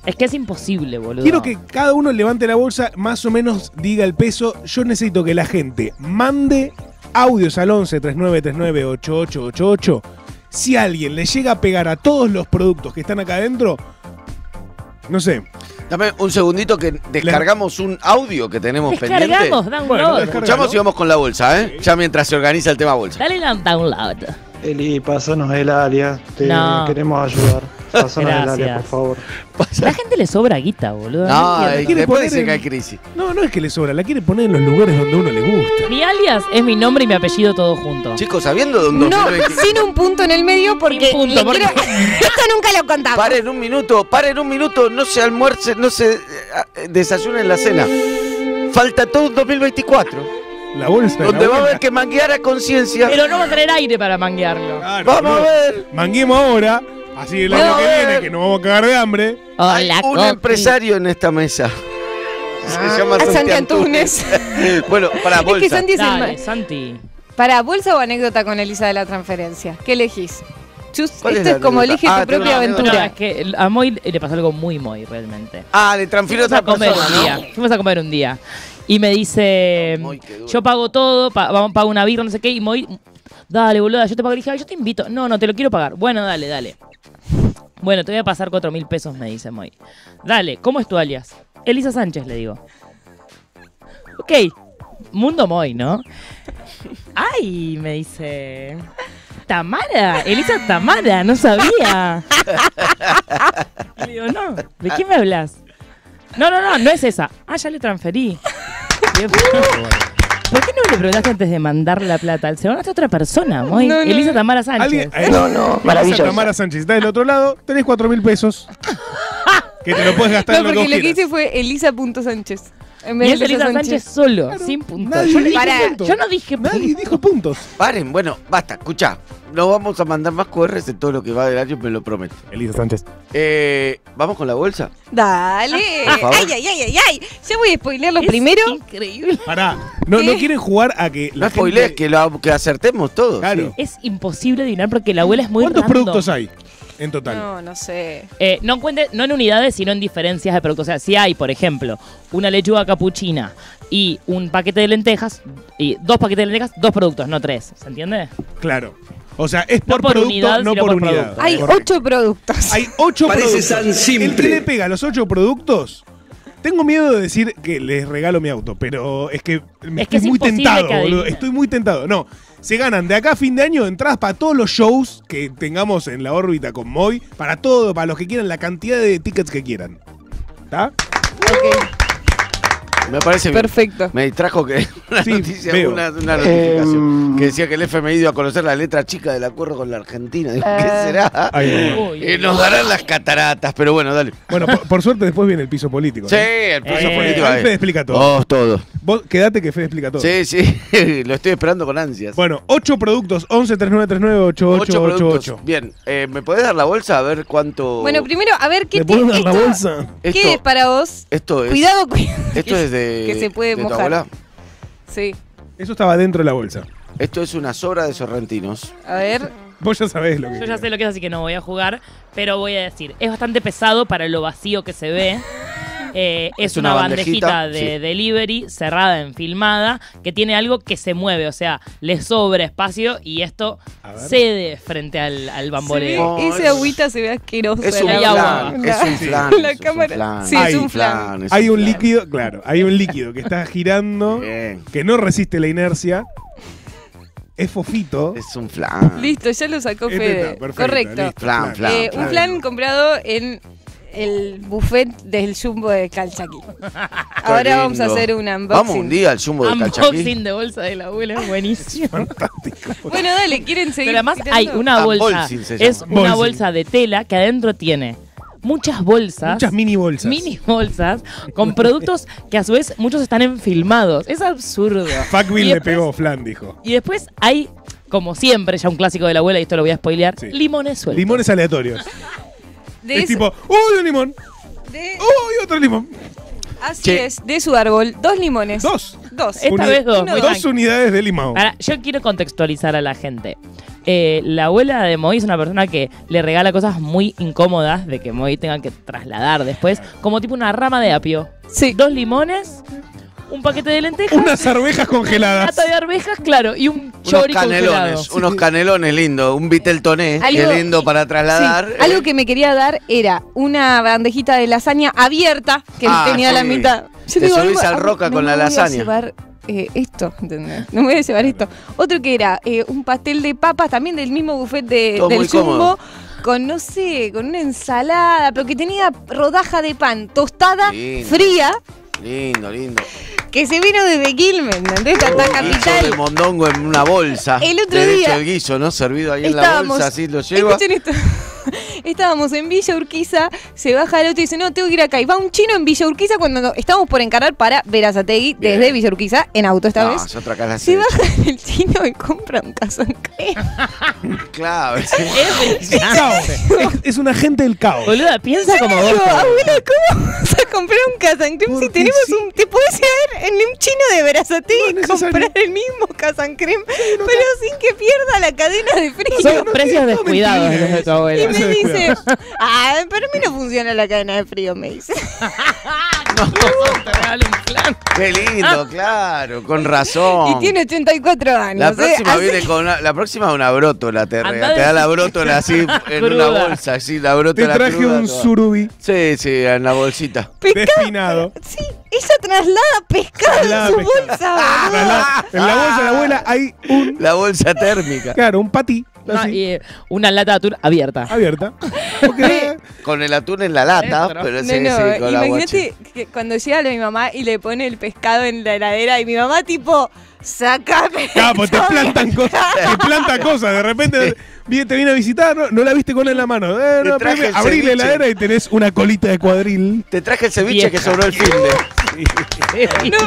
Es que es imposible, boludo. Quiero que cada uno levante la bolsa, más o menos diga el peso. Yo necesito que la gente mande audios al 11 3939 8888. Si alguien le llega a pegar a todos los productos que están acá adentro, no sé. Dame un segundito que descargamos un audio que tenemos pendiente. Descargamos, download. Bueno, Escuchamos y vamos con la bolsa, ¿eh? Ya mientras se organiza el tema bolsa. Dale la download. Eli, pasanos el área, te No. queremos ayudar. Pasanos el área, por favor. La gente le sobra guita, boludo. No, eh, Quiere después poner dice en- que hay crisis. No, no es que le sobra, la quiere poner en los lugares donde a uno le gusta. Mi alias es mi nombre y mi apellido todo junto. Chicos, sabiendo de un No, 2020 sin un punto en el medio porque punto, le porque- quiero- Esto nunca lo contamos. Paren un minuto, paren un minuto, no se almuerce, no se eh, eh, desayunen la cena. Falta todo un 2024, La bolsa. de la donde va a haber que manguear a conciencia. Pero no va a tener aire para manguearlo. Claro, Vamos a ver. Manguemos ahora, así el año que viene, que nos vamos a cagar de hambre. Hay Hola, un Coqui. empresario en esta mesa. Se llama a Santi Santi Antunes. Bueno, para Es que bolsa. Santi es el Dale, ma- Santi. Para bolsa o anécdota con Elisa de la transferencia. ¿Qué elegís? Chus, ¿Cuál es esto es como elige Ah, tu propia una No, aventura. es que a Moy le pasó algo muy Moy realmente. Ah, le Fuimos otra a comer persona, un día. ¿no? Fuimos a comer un día. Y me dice, Moy, yo pago todo, pa- vamos, pago una birra, no sé qué, y Moy, dale, boluda, yo te pago. Y dije, "Ay, yo te invito. No, no, te lo quiero pagar. Bueno, dale, dale. Bueno, te voy a pasar cuatro mil pesos, me dice Moy. Dale, ¿cómo es tu alias? Elisa Sánchez, le digo. Ok, mundo Moy, ¿no? Ay, me dice. Tamara, Elisa Tamara, no sabía. Le digo, no, ¿de quién me hablas? No, no, no, no es esa. Ah, ya le transferí. ¿Por qué no le preguntaste antes de mandarle la plata? Se van a otra persona, Moy. No, no, Elisa no. Tamara Sánchez. ¿Alguien? eh, No, no, maravilloso. Tamara Sánchez está del otro lado, tenés cuatro mil pesos. que te lo puedes gastar No, en lo que porque lo que hice fue Elisa.sánchez. En vez Y de es Elisa Sánchez, solo, sin puntos. Nadie Yo, no dijo dije- puntos. yo no dije puntos. Nadie dijo puntos. Paren, bueno, basta, escucha. No vamos a mandar más QRs de todo lo que va del año, me lo prometo. Elisa Sánchez. Eh, ¿Vamos con la bolsa? Dale. Ay, ay, ay, ay, ay. Ya voy a spoilearlo Es primero. Increíble. Pará, ¿no, ¿no ¿Qué? quieren jugar a que la No spoilees, gente... que, lo- que acertemos todos. Claro. sí. Es imposible adivinar porque la abuela es muy ¿Cuántos random. productos hay en total? No, no sé. Eh, no cuente, no en unidades, sino en diferencias de productos. O sea, si hay, por ejemplo, una lechuga capuchina y un paquete de lentejas, y dos paquetes de lentejas, dos productos, no tres. ¿Se entiende? Claro. O sea, es No por, por producto, unidad, no por, por unidad. producto. Hay Correcto. ocho productos. Hay ocho Parece productos. tan simple. El que le pega a los ocho productos. Tengo miedo de decir que les regalo mi auto, pero es que me Es que estoy es muy tentado, que boludo. Estoy muy tentado. No, se ganan de acá a fin de año entradas para todos los shows que tengamos en la órbita con Moy, para todo, para los que quieran, la cantidad de tickets que quieran. ¿Está? Me parece bien. Perfecto. Me distrajo que una Sí, noticia, veo. una, una notificación Em, que decía que el FMI dio a conocer la letra chica del acuerdo con la Argentina. Digo, ¿Qué Eh. será? Ay, no. Uy, Y nos darán las cataratas, pero bueno, dale. Bueno, por, por suerte después viene el piso político. Sí, ¿no? el piso Eh, político. ahí. Fede explica todo. Vos todo. Vos quedate que Fede explica todo. Sí, sí, lo estoy esperando con ansias. Bueno, ocho productos, 11 39 39 Ocho 88 productos. Bien, eh, ¿me podés dar la bolsa a ver cuánto. Bueno, primero, a ver qué ¿Me te- dar la esto- bolsa? esto, ¿Qué es para vos? esto es. Cuidado, cuidado. Esto es de. que se puede de tu mojar. abuela. Sí. Eso estaba dentro de la bolsa. Esto es una sobra de sorrentinos. A ver. Vos ya sabés lo que Yo ya sé lo que es, así que no voy a jugar, pero voy a decir, es bastante pesado para lo vacío que se ve. Eh, es, Es una una, bandejita, bandejita, de sí. delivery cerrada en filmada que tiene algo que se mueve, o sea, le sobra espacio y esto cede frente al, al Se ve- bamboleo. No, ese es- agüita se ve asqueroso. Es en un flan. agua. Es un La- flan. La es un cámara. flan. Sí, es Hay un flan. es Hay un flan. líquido, claro, hay un líquido que está girando, Bien. que no resiste la inercia. Es fofito. Es un flan. Listo, ya lo sacó Este Fede. está, perfecto, Correcto. listo, Flan, flan. Eh, un flan comprado en el buffet del Jumbo de Calchaquí. Ahora vamos a hacer un unboxing. Vamos un día al zumbo de Calchaquí. Unboxing de bolsa de la abuela es buenísimo. Fantástico. Bueno, dale, ¿quieren seguir? Pero además tirando? hay una bolsa, es una Bolsing. bolsa de tela que adentro tiene muchas bolsas. Muchas mini bolsas. mini bolsas con productos que a su vez muchos están enfilmados. Es absurdo. Fuckville Y le pegó, Flan dijo. Y después hay, como siempre, ya un clásico de la abuela, y esto lo voy a spoilear, Sí. limones sueltos. Limones aleatorios. De es tipo, ¡Uy, un limón! de- ¡Uy, otro limón! así Che. es, de su árbol, dos limones. Dos. Dos. Esta Uni- vez dos, uno muy Dos tranqui. unidades de limón. Ahora, yo quiero contextualizar a la gente. Eh, la abuela de Moy es una persona que le regala cosas muy incómodas de que Moy tenga que trasladar después, como tipo una rama de apio. Sí. Dos limones, un paquete de lentejas, Unas arvejas congeladas. lata de arvejas, claro, y un Unos chori congelado. canelones, unos canelones lindos, un Viteltoné, Algo- qué lindo para trasladar. Sí, Algo que me quería dar era una bandejita de lasaña abierta que Ah, tenía la mitad. Te digo, subís al roca no con me la voy a lasaña. llevar, eh, esto, ¿entendés? No me voy a llevar esto. Otro que era eh, un pastel de papas, también del mismo buffet de, Todo del Jumbo, con, no sé, con una ensalada, pero que tenía rodaja de pan tostada, fría, Lindo, lindo. que se vino desde Quilmes, ¿entendés? Hasta Guiso de Capital. mondongo en una bolsa. El otro Derecho día el guiso, ¿no? Servido ahí en la bolsa, así lo lleva. Escuchen esto. Estábamos en Villa Urquiza, se baja el otro y dice, no, tengo que ir acá. Y va un chino en Villa Urquiza cuando no- estamos por encarar para Verazategui Bien. desde Villa Urquiza, en auto esta No, vez. es otra casa. Se baja el chino y compra un cazancre. Claro. Es Es caos. Es, es un agente del caos. Boluda, piensa como vos. Digo, abuela, ¿cómo vas a comprar un cazancrem si tenemos sí. un... Te puedes ir en un chino de Verazategui No y comprar el mismo cazancrem, pero sin que pierda la cadena de frío. Son precios descuidados de tu Y abuela. me dice, ah, para mí no funciona la cadena de frío, me dice. Te plan. Qué lindo, claro, con razón. Y tiene 84 años. La próxima viene con una, la próxima una brótola te. Te da la brótola así en una bolsa, así la Te brótola traje cruda, un toda. surubí Sí, sí, en la bolsita. Pescado. Sí, ella traslada pescado Traslada en su pescado. bolsa, En la bolsa de la abuela hay un, La bolsa térmica. claro, un patí No, así, y, eh, una lata de atún abierta. abierta. Con el atún en la lata, Dentro. pero No, sí, no, sí, con la imagínate que cuando llega mi mamá y le pone el pescado en la heladera y mi mamá tipo, pues te esto". plantan cosas, te planta cosas, de repente viene- te viene a visitar, no, no la viste con él en la mano. Eh, no, prime- abrí la heladera y tenés una colita de cuadril. Te traje el ceviche que Vieja. sobró el fin de. No,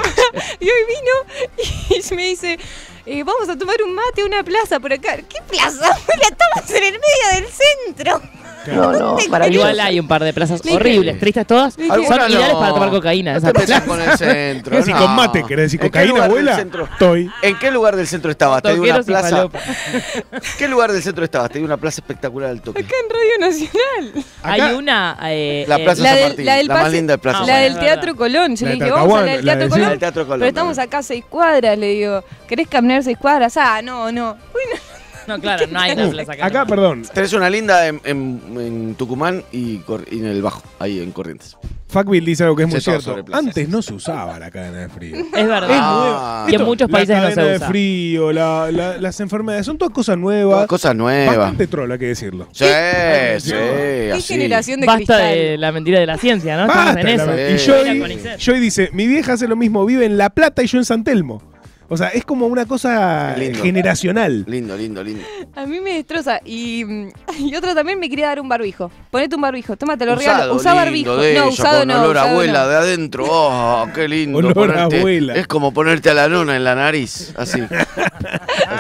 y hoy vino y me dice, eh, vamos a tomar un mate a una plaza por acá. ¿Qué plaza? La estamos en el medio del centro. No, no, Igual hay un par de plazas horribles, tristes todas. Son Algunas ideales no. para tomar cocaína. No te metas con el centro. ¿Querés decir no. con mate? ¿Querés decir ¿En qué cocaína, lugar del abuela? centro? Estoy. ¿En qué lugar del centro estabas? Te digo una plaza. ¿Qué lugar del centro estabas? Te digo una plaza espectacular al toque. Acá en Radio Nacional. Hay una. eh, La eh, Plaza La San del, Martín, la del la más linda de Plaza Ah, La bueno, del Teatro. Colón. Yo le dije, vamos a la del Teatro Colón. Pero estamos acá a seis cuadras, le digo. ¿Querés caminar seis cuadras? Ah, no, no. Uy, No, claro, no hay una plaza acá. Acá, perdón. Tenés una linda en, en- en Tucumán y, Cor- y en el Bajo, ahí en Corrientes. Factville dice algo que es muy cierto. sobre plazas. Antes no se usaba la cadena de frío. Es verdad. Ah. y en muchos países la no se cadena de usa. frío, la- la- las enfermedades, son todas cosas nuevas. Todas cosas nuevas. Bastante troll, hay que decirlo. Sí, sí, ¿Qué así. generación de Basta cristal? de la mentira de la ciencia, ¿no? Estamos Basta, en eso. la- y. Joy, con. Joy dice, mi vieja hace lo mismo, vive en La Plata y yo en San Telmo. O sea, es como una cosa Lindo. generacional. Lindo, lindo, lindo. A mí me destroza. Y, mm, y otra también me quería dar un barbijo. Ponete un barbijo. Toma, te lo Usado, regalo. Usá barbijo. de no, ella, usado con no. olor usado abuela no. de adentro. Oh, qué lindo. Olor ponerte- abuela. Es como ponerte a la luna en la nariz, así.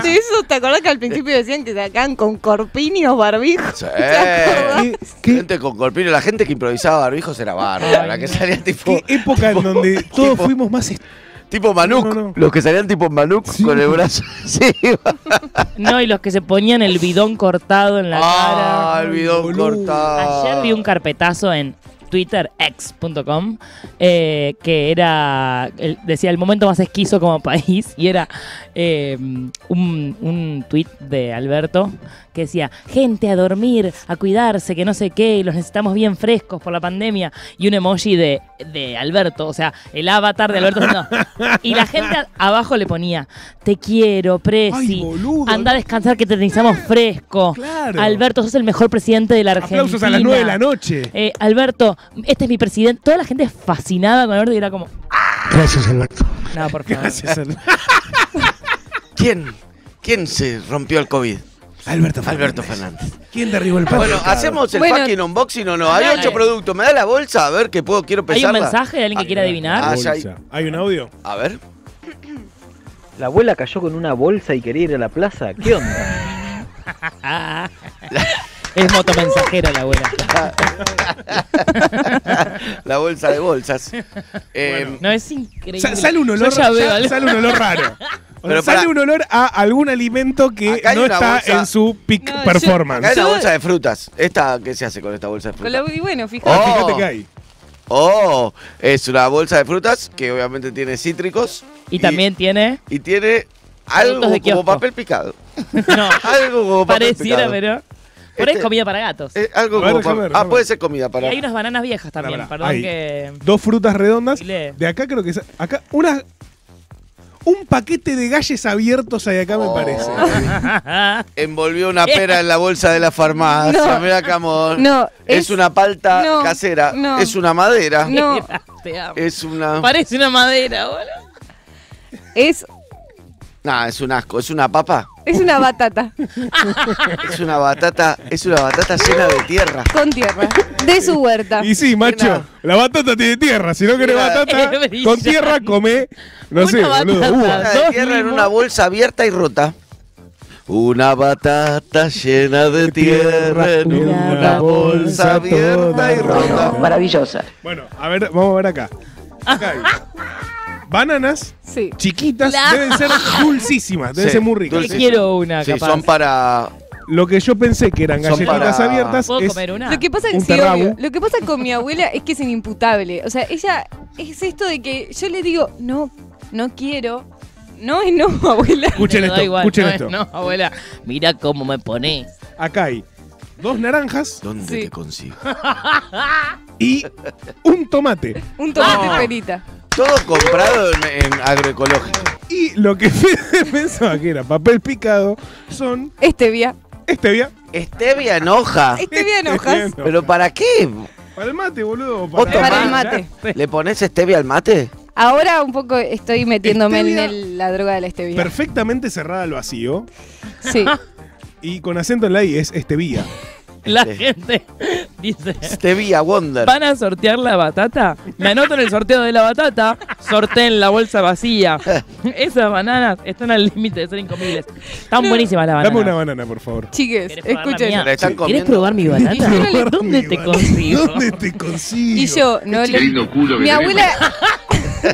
De eso, ¿te acordás que al principio decían que sacaban con corpiños barbijos? Sí. ¿Te? ¿Qué, Gente con corpino, la gente que improvisaba barbijos era bárbara, la que salía tipo, qué época en donde todos fuimos más... tipo Manuk, No, no, no. los que salían tipo Manuk con el brazo así. No, y los que se ponían el bidón cortado en la ah, cara. el bidón cortado. Ayer vi un carpetazo en twitterx.com eh, que era, el- decía el momento más esquizo como país y era eh, un, un tweet de Alberto que decía, gente a dormir, a cuidarse, que no sé qué, los necesitamos bien frescos por la pandemia y un emoji de, de Alberto, o sea, el avatar de Alberto. no. Y la gente a- abajo le ponía, te quiero, Prezi, Ay, boludo. anda a descansar que te necesitamos fresco. Claro. Alberto, sos el mejor presidente de la Argentina. Aplausos a las 9 de la noche. Eh, Alberto, este es mi presidente. Toda la gente fascinada con Alberto y era como. Gracias, Alberto. No, por favor. Gracias, Al- ¿Quién? ¿Quién se rompió el COVID? Alberto Fernández. Alberto Fernández. ¿Quién derribó el patio? Bueno, hacemos el Bueno. fucking unboxing o no. Hay ocho productos. ¿Me da la bolsa? A ver que puedo, quiero ¿Hay un pesarla. mensaje de alguien que quiera adivinar? Ah, hay. Bolsa. ¿Hay un audio? A ver. La abuela cayó con una bolsa y quería ir a la plaza. ¿Qué onda? Ah. es motomensajera la abuela. la bolsa de bolsas. Eh, No, es increíble. Sa- sale un olor, sale un olor raro. Pero sale un olor a algún alimento que no está bolsa. en su peak No, yo- performance. acá hay una bolsa de frutas. Esta, ¿qué se hace con esta bolsa de Con frutas? la- y bueno, fíjate. Oh. Fíjate que hay. Oh, es una bolsa de frutas que obviamente tiene cítricos. Y también tiene. Y tiene algo de como papel picado. No, Algo como papel pareciera, picado. pero. Por ahí Este- es comida para gatos. Eh, algo ver, como ver, Ah, puede ser comida Y para. hay unas bananas viejas también. Perdón Hay que. Dos frutas redondas. Y. De acá creo que es. Acá, una. Un paquete de galles abiertos hay acá, me Oh. parece. Envolvió una pera en la bolsa de la farmacia. No. Mira. No, es, es- una palta no, casera. no. Es una madera. No, Te amo. Es una. Parece una madera, boludo. es, Nah, es un asco. Es una papa. es una batata Es una batata. Es una batata llena de tierra. con tierra. De su huerta. Y sí, macho, la batata tiene tierra. Si no querés Mira. batata, con tierra come, no Una sé, boludo, batata. uva. Llena de tierra en una bolsa abierta y rota. Una batata llena de tierra en Una una bolsa abierta y rota. Maravillosa. Bueno, a ver, vamos a ver acá. Acá hay bananas Sí. chiquitas, La- deben ser dulcísimas, deben Sí, ser muy ricas. dulce. Quiero una, Sí, capaz. son para. Lo que yo pensé que eran Son galletitas para- abiertas ¿Puedo es comer una? Lo que pasa Un sí, terrabu. obvio. Lo que pasa con mi abuela es que es inimputable. O sea, ella es esto de que yo le digo, no, no quiero. No es no, abuela. Escuchen Me da esto, igual, escuchen no, esto. No, abuela, mira cómo me pones. Acá hay dos naranjas ¿Dónde Sí. te consigo? y un tomate. Un tomate No. perita. Todo comprado en, en agroecológico. Y lo que Fede pensaba que era papel picado son Stevia. stevia. Stevia en hoja. Stevia en hojas. ¿Pero para qué? Para el mate, boludo. Vos Para tomás. el mate. ¿Le pones stevia al mate? Ahora un poco estoy metiéndome Stevia. en el- la droga de la stevia. Perfectamente cerrada al vacío. Sí. Y con acento en la I es stevia. La Este. gente Dice. Stevia Wonder. ¿Van a sortear la batata? Me anoto en el sorteo de la batata, sorteen la bolsa vacía. Esas bananas están al límite de ser incomibles. Están buenísimas las bananas. Dame una banana, por favor. Chiques, ¿Querés probar la escuchen. comiendo. probar mi banana? ¿Dónde te consigo? ¿Dónde te consigo? Y yo, no le- Mi abuela,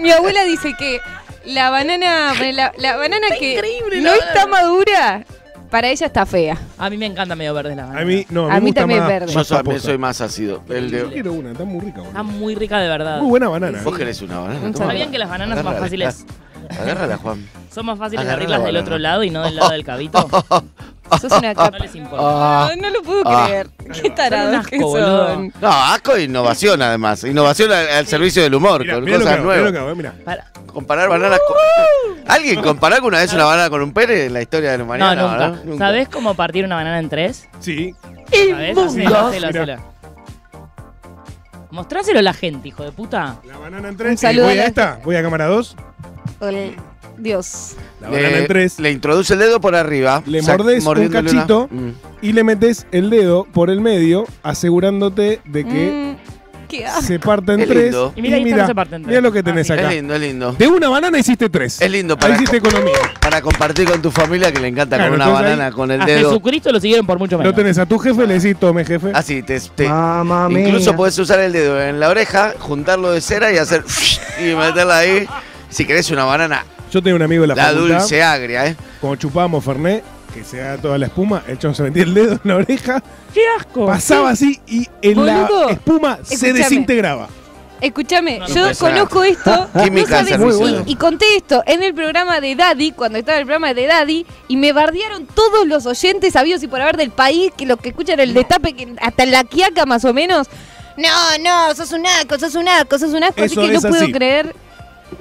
mi abuela dice que la banana, la, la banana que no está madura, para ella está fea. A mí me encanta medio verde la banana. A mí, no, A me mí gusta también más- verde. Yo también soy más ácido. El Yo de... quiero una, está muy rica. boludo. Está muy rica de verdad. Muy buena banana. Vos querés una banana. Un Toma. ¿Sabían que las bananas son más fáciles? Agárrala, Juan. Son más fáciles de Agarra abrirlas la del otro lado y no del lado del cabito. Sos una No capa. les importa. Ah. No, no lo puedo Ah. creer. Qué tarados asco, que boludo. son. No, asco e innovación además. Innovación al, al servicio del humor, Mirá, con mirá lo que cosas hago, mirá lo que nuevas. hago, mirá. Para. Comparar bananas con... ¿Alguien comparó alguna vez una banana con un pene en la historia de la No, humanidad? nunca. ¿Sabés cómo partir una banana en tres? Sí. ¿Sabés? Hacelo, hacelo, Mirá. hacelo. Mostráselo a la gente, hijo de puta. La banana en Un tres. saludo voy a a la- esta, voy a cámara 2. Ol- Dios. La banana en tres. Le introduce el dedo por arriba. Le sac- mordés un mordiéndole una- cachito Mm. y le metes el dedo por el medio, asegurándote de que Mm, qué asco. se parta en Es tres. lindo. Y mira, ahí está, no se parte en tres. mirá lo que tenés Ah, acá. Es lindo, es lindo. De una banana hiciste tres. Es lindo Ahí para, hiciste economía. para compartir con tu familia que le encanta Claro, con una entonces ahí- banana con el A dedo. Jesucristo lo siguieron por mucho menos. Lo tenés a tu jefe, le decís, tome jefe. Así, te, te- Mamma incluso mía. podés usar el dedo en la oreja, juntarlo de cera y hacer y meterla ahí. Si querés una banana, Yo tengo un amigo de la, la facultad, dulce agria, ¿eh? cuando chupábamos Fernet, que se haga toda la espuma, el chabón se metía el dedo en la oreja, ¡Qué asco! pasaba así y en la espuma se desintegraba. Escúchame, No, yo conozco esto. Química no sabes, servicio. y, y conté esto en el programa de Daddy, cuando estaba en el programa de Daddy, y me bardearon todos los oyentes sabidos y por haber del país, que los que escuchan el destape, que hasta la quiaca más o menos. No, no, sos un asco, sos un asco, sos un asco, así que no puedo creer.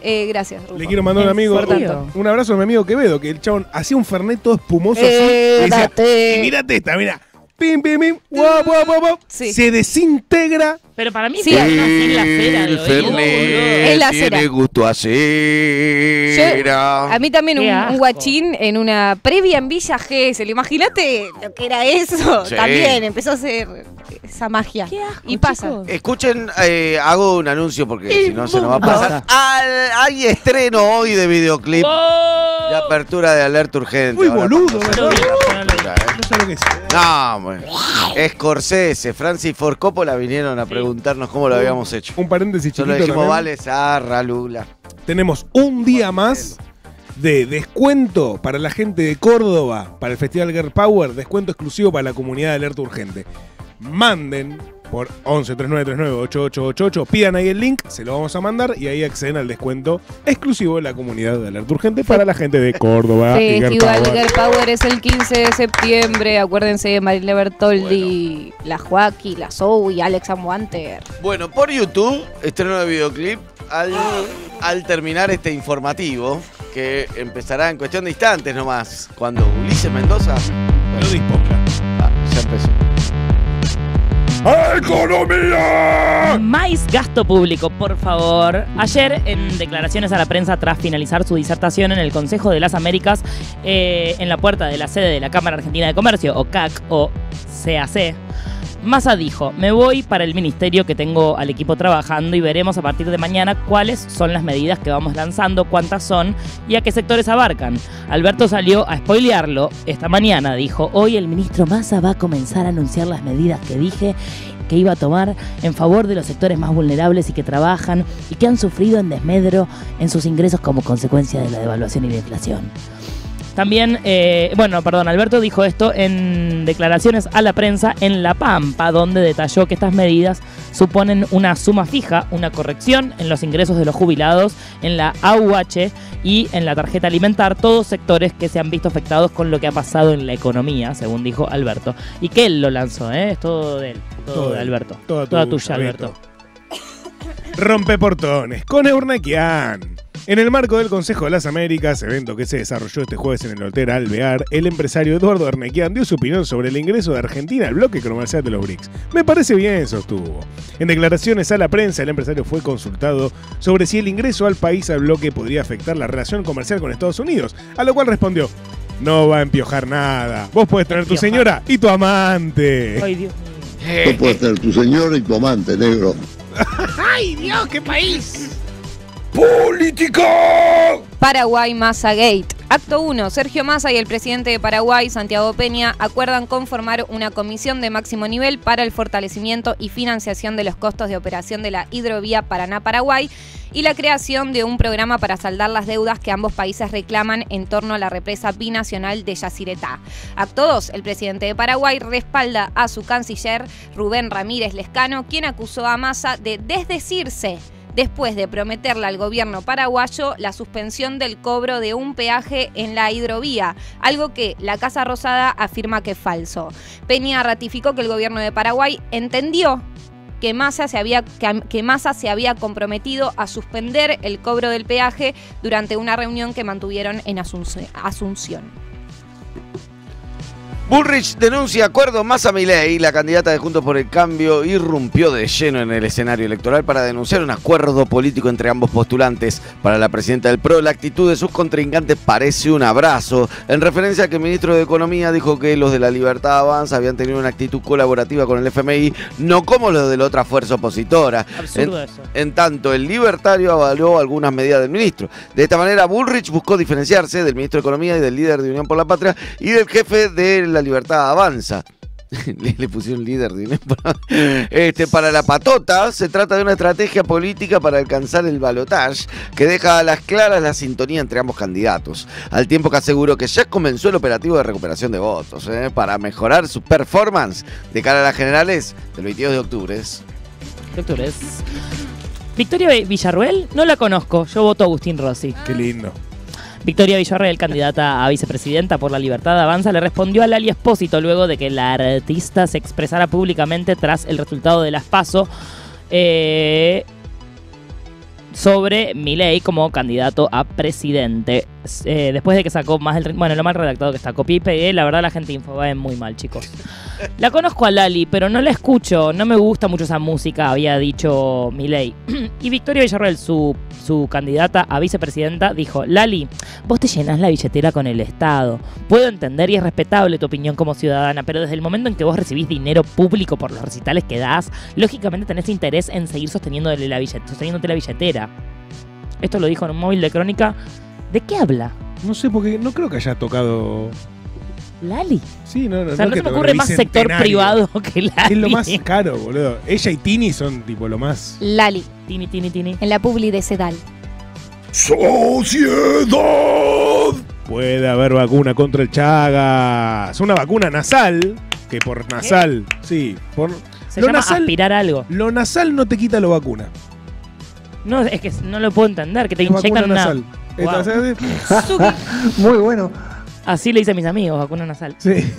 Eh, gracias. Rufo. Le quiero mandar un ¿En amigo, un, un abrazo a mi amigo Quevedo, que el chabón hacía un Fernet todo espumoso Eh, así. y decía, date. y mirate esta, mira. Pim, pim, pim, guau, guau, guau, guau. Sí. Se desintegra. Pero para mí Sí. es sin la cera Es la tiene cera. gusto a Yo- a mí también Qué un, asco. un guachín en una previa en Villa Gesell. Imagínate lo que era eso. Sí. También empezó a hacer esa magia. Qué asco, y pasa. chicos. Escuchen, eh, hago un anuncio porque si no se nos va a pasar. Al- hay estreno hoy de videoclip ¡Oh! de apertura de alerta urgente. Muy Ahora boludo, no ¿eh? Sé lo que es. No, hombre. Scorsese, Francis Ford Coppola vinieron a preguntarnos cómo lo habíamos hecho. Un paréntesis Solo chiquito dijimos, también. vale, zarra, lula. Tenemos un día más de descuento para la gente de Córdoba, para el Festival Girl Power, descuento exclusivo para la comunidad de Alerta Urgente. Manden por 11 3939 8888, pidan ahí el link, se lo vamos a mandar y ahí acceden al descuento exclusivo de la comunidad de Alerta Urgente para la gente de Córdoba y Festival Power. Girl Power es el 15 de septiembre. Acuérdense de Marile Bertoldi, la Joaquí, la Zoe, Alex Amwanter. Bueno, por YouTube, estreno de videoclip al, al terminar este informativo, que empezará en cuestión de instantes nomás, cuando Ulises Mendoza Lo disponga. ¡Economía! Más gasto público, por favor. Ayer, en declaraciones a la prensa tras finalizar su disertación en el Consejo de las Américas, eh, en la puerta de la sede de la Cámara Argentina de Comercio, o CAC, o CAC, Massa dijo, me voy para el ministerio que tengo al equipo trabajando y veremos a partir de mañana cuáles son las medidas que vamos lanzando, cuántas son y a qué sectores abarcan. Alberto salió a spoilearlo esta mañana, dijo, hoy el ministro Massa va a comenzar a anunciar las medidas que dije que iba a tomar en favor de los sectores más vulnerables y que trabajan y que han sufrido en desmedro en sus ingresos como consecuencia de la devaluación y la inflación. También, eh, bueno, perdón, Alberto dijo esto en declaraciones a la prensa en La Pampa, donde detalló que estas medidas suponen una suma fija, una corrección en los ingresos de los jubilados, en la AUH y en la tarjeta alimentar, todos sectores que se han visto afectados con lo que ha pasado en la economía, según dijo Alberto. Y que él lo lanzó, ¿eh? Es todo de él, todo, Todo de. Alberto. Toda Toda tuya, tuya, Alberto. Rompe portones con Eurnequian. En el marco del Consejo de las Américas, evento que se desarrolló este jueves en el Hotel Alvear, el empresario Eduardo Arnequian dio su opinión sobre el ingreso de Argentina al bloque comercial de los BRICS. Me parece bien, sostuvo. En declaraciones a la prensa, el empresario fue consultado sobre si el ingreso al país al bloque podría afectar la relación comercial con Estados Unidos, a lo cual respondió, no va a empiojar nada. Vos podés tener tu señora y tu amante. Ay, Dios mío. No puede ser tu señora y tu amante, negro. ¡Ay, Dios, qué país! ¡Política! Paraguay Massa Gate. Acto 1. Sergio Massa y el presidente de Paraguay, Santiago Peña, acuerdan conformar una comisión de máximo nivel para el fortalecimiento y financiación de los costos de operación de la hidrovía Paraná-Paraguay y la creación de un programa para saldar las deudas que ambos países reclaman en torno a la represa binacional de Yacyretá. Acto 2. El presidente de Paraguay respalda a su canciller Rubén Ramírez Lescano, quien acusó a Massa de desdecirse después de prometerle al gobierno paraguayo la suspensión del cobro de un peaje en la hidrovía, algo que la Casa Rosada afirma que es falso. Peña ratificó que el gobierno de Paraguay entendió que Massa, se había, que, se había comprometido a suspender el cobro del peaje durante una reunión que mantuvieron en Asunci- Asunción. Bullrich denuncia acuerdo más a Milei. La candidata de Juntos por el Cambio irrumpió de lleno en el escenario electoral para denunciar un acuerdo político entre ambos postulantes. Para la presidenta del PRO, la actitud de sus contrincantes parece un abrazo, en referencia a que el ministro de Economía dijo que los de la Libertad Avanza habían tenido una actitud colaborativa con el FMI, no como los de la otra fuerza opositora. Absurdo En- eso. en tanto, el libertario avaló algunas medidas del ministro. De esta manera, Bullrich buscó diferenciarse del ministro de Economía y del líder de Unión por la Patria y del jefe de la Libertad Avanza. Le, le pusieron líder de este, Para la patota, se trata de una estrategia política para alcanzar el balotaje que deja a las claras la sintonía entre ambos candidatos. Al tiempo que aseguró que ya comenzó el operativo de recuperación de votos ¿eh? para mejorar su performance de cara a las generales del 22 de octubre. Doctores. Victoria Villarruel, no la conozco. Yo voto a Agustín Rossi. Qué lindo. Victoria Villarreal, candidata a vicepresidenta por la Libertad Avanza, le respondió a Lali Espósito luego de que la artista se expresara públicamente tras el resultado de las PASO eh, sobre Milei como candidato a presidente. Eh, después de que sacó más del... Bueno, lo mal redactado que está, copié y pegué, la verdad la gente de Infobae muy mal, chicos. La conozco a Lali, pero no la escucho, no me gusta mucho esa música, había dicho Milei. y Victoria Villarreal, su, su candidata a vicepresidenta, dijo, Lali, vos te llenás la billetera con el Estado. Puedo entender y es respetable tu opinión como ciudadana, pero desde el momento en que vos recibís dinero público por los recitales que das, lógicamente tenés interés en seguir sosteniéndole la billet- sosteniéndote la billetera. Esto lo dijo en un móvil de crónica. ¿De qué habla? No sé, porque no creo que haya tocado. Lali. Sí, no, no. O sea, no, que se me ocurre más sector privado que Lali. Es lo más caro, boludo. Ella y Tini son tipo lo más. Lali. Tini, tini, tini. En la publi de Sedal. ¡Sociedad! Puede haber vacuna contra el Chagas. Una vacuna nasal. Que por nasal. Sí, por. Se lo llama nasal, aspirar algo. lo nasal no te quita la vacuna. No, es que no lo puedo entender, que te Es vacuna inyectan una... nasal. Wow. Muy bueno. Así le hice a mis amigos, vacuna nasal. Sí.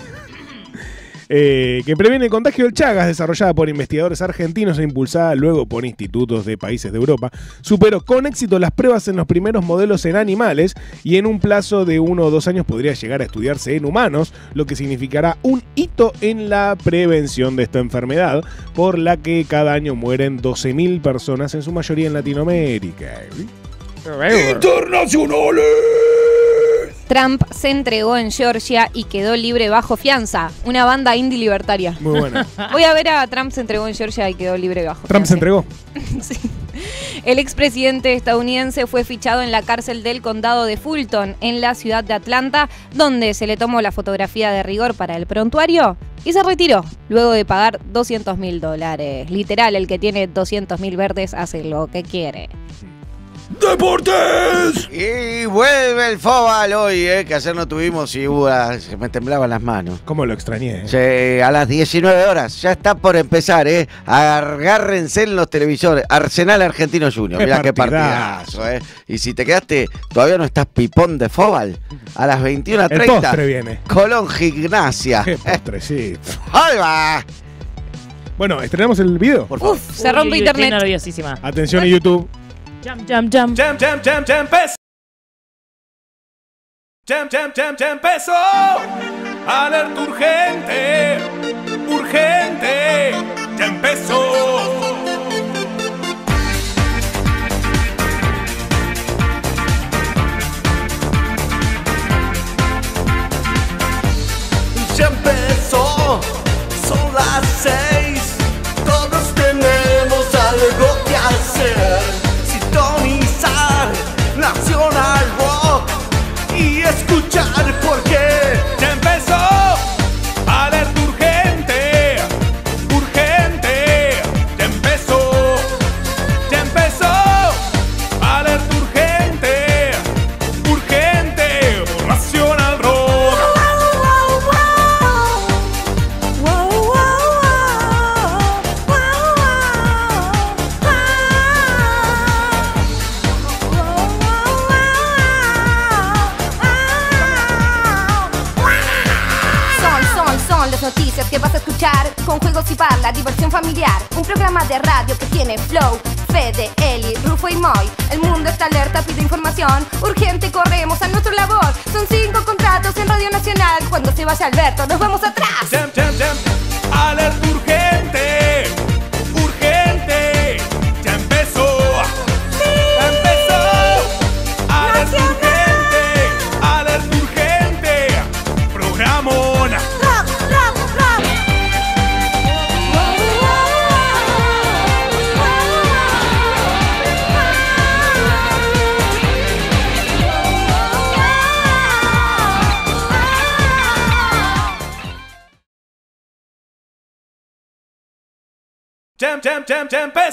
Eh, que previene el contagio del Chagas, desarrollada por investigadores argentinos e impulsada luego por institutos de países de Europa, superó con éxito las pruebas en los primeros modelos en animales y en un plazo de uno o dos años podría llegar a estudiarse en humanos, lo que significará un hito en la prevención de esta enfermedad, por la que cada año mueren 12.000 personas, en su mayoría en Latinoamérica. ¡Internacionales! Trump se entregó en Georgia y quedó libre bajo fianza. Una banda indie libertaria. Muy buena. Voy a ver a Trump se entregó en Georgia y quedó libre bajo Trump se entregó. Sí. El expresidente estadounidense fue fichado en la cárcel del condado de Fulton, en la ciudad de Atlanta, donde se le tomó la fotografía de rigor para el prontuario y se retiró, luego de pagar 200 mil dólares. Literal, el que tiene 200 mil verdes hace lo que quiere. ¡Deportes! Y vuelve el Fobal hoy, eh, que ayer no tuvimos y hubo, ah, se me temblaban las manos. ¿Cómo lo extrañé? eh? Sí, a las 19 horas, ya está por empezar, ¿eh? Agárrense en los televisores. Arsenal Argentino Junior, mirá qué partidazo. ¿eh? Y si te quedaste, todavía no estás pipón de Fobal, a las 21.30. El postre viene. Colón Gimnasia. Qué postrecito. ¡Ahí va! Bueno, estrenamos el video. Por favor. Uf, se rompe internet. Estoy nerviosísima. Atención a YouTube. Jam, jam, jam. Jam, jam, jam, jam, peso. Jam, jam, jam, jam, peso. Alerta urgente. Urgente. Jam, peso. ya empezó, son las seis, todos tenemos algo que hacer. Jam, jam, jam, ya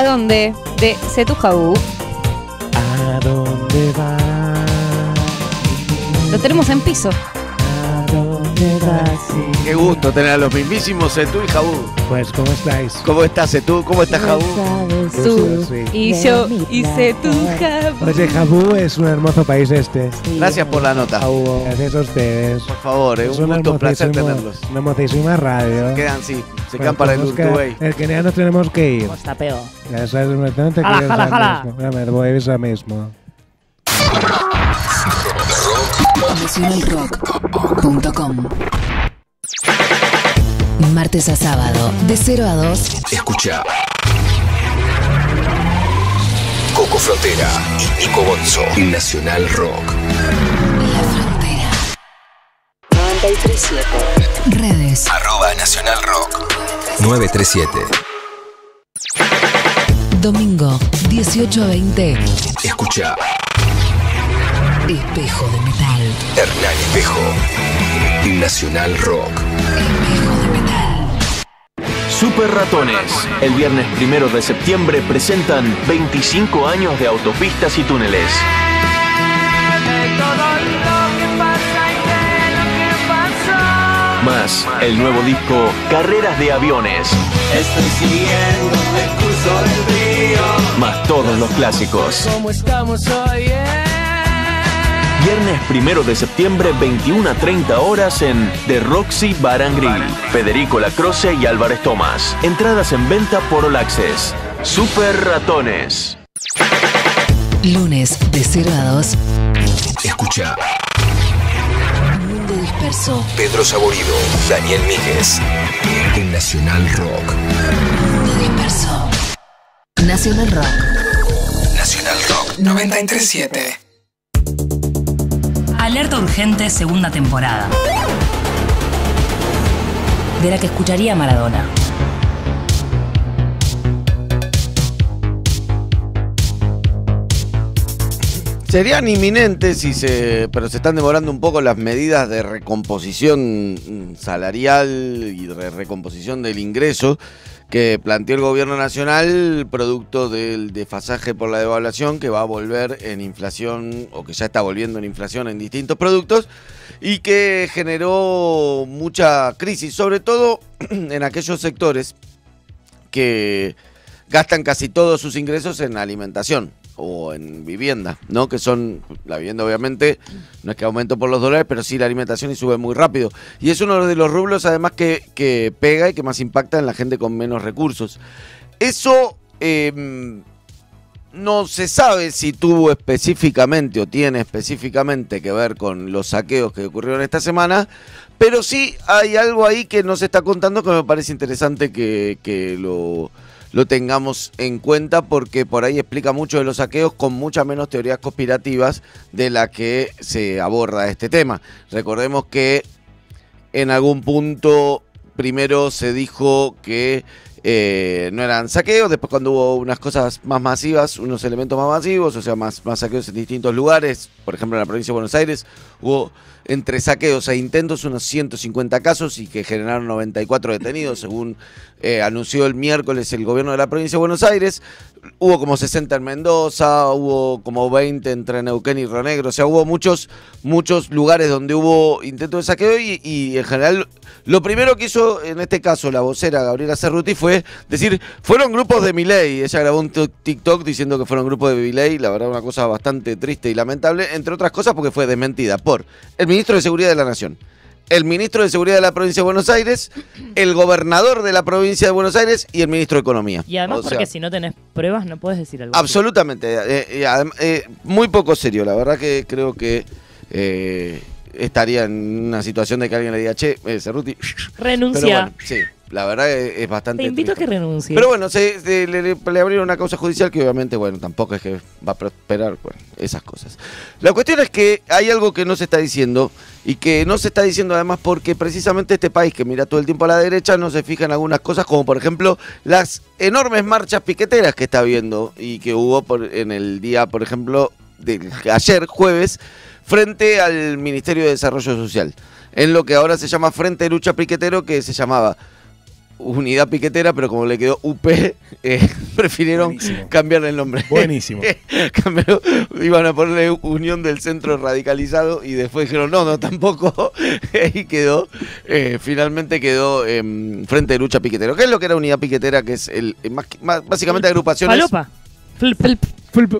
¿A dónde? De Setujaú. ¿A dónde va? Lo tenemos en piso. ¿A Qué gusto tener a los mismísimos Setú y Jabú. Pues, ¿cómo estáis? ¿Cómo estás, Setú? ¿Cómo estás, Jabú? Tú y yo hice tu jabú. Oye, Jabú es un hermoso país este. Gracias por la nota. Gracias a ustedes. Por favor, es un una gusto, un placer tenerlos. Una hermosísima radio. Quedan, sí, se Pues el tenemos que- Urtubey. El que ya nos tenemos que ir. Está peor. Ya sabes, no te Jala, jala, jala. mismo. Ya me voy ahora mismo. Nacionalrock.com Martes a sábado, de 0 a 2. Escucha. Coco Frontera y Nico Bonzo. Nacional Rock. La Frontera. 937. Redes. Arroba Nacional Rock. 937. Domingo, 18 a 20. Escucha. Espejo de metal. Hernán Espejo. Nacional Rock. Super Ratones. El viernes primero de septiembre presentan 25 años de autopistas y túneles. Más el nuevo disco Carreras de Aviones. Estoy siguiendo el curso del río. Más todos los clásicos. ¿Cómo estamos hoy? eh? Viernes primero de septiembre, 21 a 30 horas en The Roxy Bar and Grill. Federico Lacroce y Álvarez Tomás. Entradas en venta por All Access. Super Ratones. Lunes, de 0 a 2. Escucha. Pedro Saborido. Daniel Míguez. En Nacional Rock. Mundo disperso. Nacional Rock. Nacional Rock 937. Alerta Urgente, segunda temporada. De la que escucharía Maradona. Serían inminentes, si se, pero se están demorando un poco las medidas de recomposición mm, salarial y de recomposición del ingreso que planteó el gobierno nacional producto del desfasaje por la devaluación que va a volver en inflación o que ya está volviendo en inflación en distintos productos y que generó mucha crisis, sobre todo en aquellos sectores que gastan casi todos sus ingresos en alimentación o en vivienda, ¿no? Que son, la vivienda obviamente no es que aumente por los dólares, pero sí la alimentación y sube muy rápido. Y es uno de los rublos además que, que pega y que más impacta en la gente con menos recursos. Eso eh, no se sabe si tuvo específicamente o tiene específicamente que ver con los saqueos que ocurrieron esta semana, pero sí hay algo ahí que no se está contando que me parece interesante que, que lo, lo tengamos en cuenta porque por ahí explica mucho de los saqueos con muchas menos teorías conspirativas de la que se aborda este tema. Recordemos que en algún punto primero se dijo que eh, no eran saqueos, después cuando hubo unas cosas más masivas, unos elementos más masivos, o sea, más, más saqueos en distintos lugares, por ejemplo en la provincia de Buenos Aires, hubo entre saqueos e intentos unos 150 casos y que generaron 94 detenidos, según eh, anunció el miércoles el gobierno de la provincia de Buenos Aires. Hubo como 60 en Mendoza, hubo como 20 entre Neuquén y Río Negro, o sea, hubo muchos, muchos lugares donde hubo intentos de saqueo y, y en general lo primero que hizo en este caso la vocera Gabriela Cerruti fue decir, fueron grupos de Milei. Ella grabó un TikTok diciendo que fueron grupos de Milei, la verdad una cosa bastante triste y lamentable, entre otras cosas porque fue desmentida por el ministro de Seguridad de la Nación, el ministro de Seguridad de la provincia de Buenos Aires, el gobernador de la provincia de Buenos Aires y el ministro de Economía. Y además O sea, porque si no tenés pruebas no puedes decir algo. Absolutamente. eh, eh, eh, muy poco serio. La verdad que creo que estaría en una situación de que alguien le diga, che, eh, Cerruti. Renuncia. Pero bueno, sí, la verdad es, es bastante. Te invito a que renuncies. Pero bueno, se, se- le, le- le abrieron una causa judicial que obviamente, bueno, tampoco es que va a prosperar, bueno, esas cosas. La cuestión es que hay algo que no se está diciendo y que no se está diciendo además porque precisamente este país que mira todo el tiempo a la derecha no se fija en algunas cosas como por ejemplo las enormes marchas piqueteras que está viendo y que hubo por- en el día, por ejemplo, de ayer jueves frente al Ministerio de Desarrollo Social, en lo que ahora se llama Frente de Lucha Piquetero que se llamaba Unidad Piquetera, pero como le quedó UP, eh, prefirieron cambiarle el nombre. Buenísimo. Cambiaron- iban a ponerle Unión del Centro Radicalizado y después dijeron, no, no, tampoco. y quedó, eh, finalmente quedó em, Frente de Lucha Piquetero. ¿Qué es lo que era Unidad Piquetera? Que es el, eh, más- más- básicamente agrupaciones... Falopa. Flip.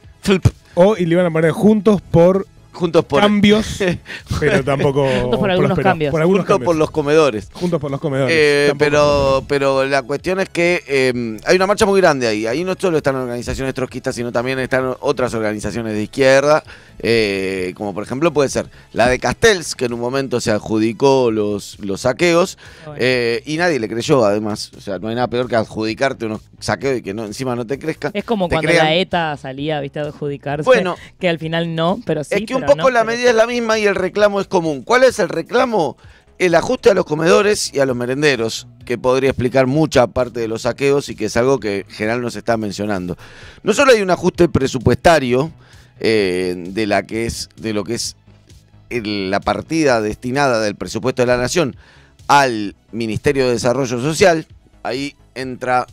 O y le iban a poner juntos por Juntos por cambios, pero tampoco Juntos por algunos cambios. Por algunos Juntos cambios. por los comedores. Juntos por los comedores. Eh, pero, pero la cuestión es que eh, hay una marcha muy grande ahí. Ahí no solo están organizaciones trotskistas, sino también están otras organizaciones de izquierda, eh, como por ejemplo puede ser la de Castells, que en un momento se adjudicó los, los saqueos, eh, y nadie le creyó además. O sea, no hay nada peor que adjudicarte unos saqueos y que no, encima no te crezca. Es como te cuando crean. la ETA salía, viste, a adjudicarse. Bueno. que al final no, pero sí. es que un poco la medida es la misma y el reclamo es común. ¿Cuál es el reclamo? El ajuste a los comedores y a los merenderos, que podría explicar mucha parte de los saqueos y que es algo que en general no se está mencionando. No solo hay un ajuste presupuestario eh, de, la que es, de lo que es la partida destinada del presupuesto de la Nación al Ministerio de Desarrollo Social, ahí entra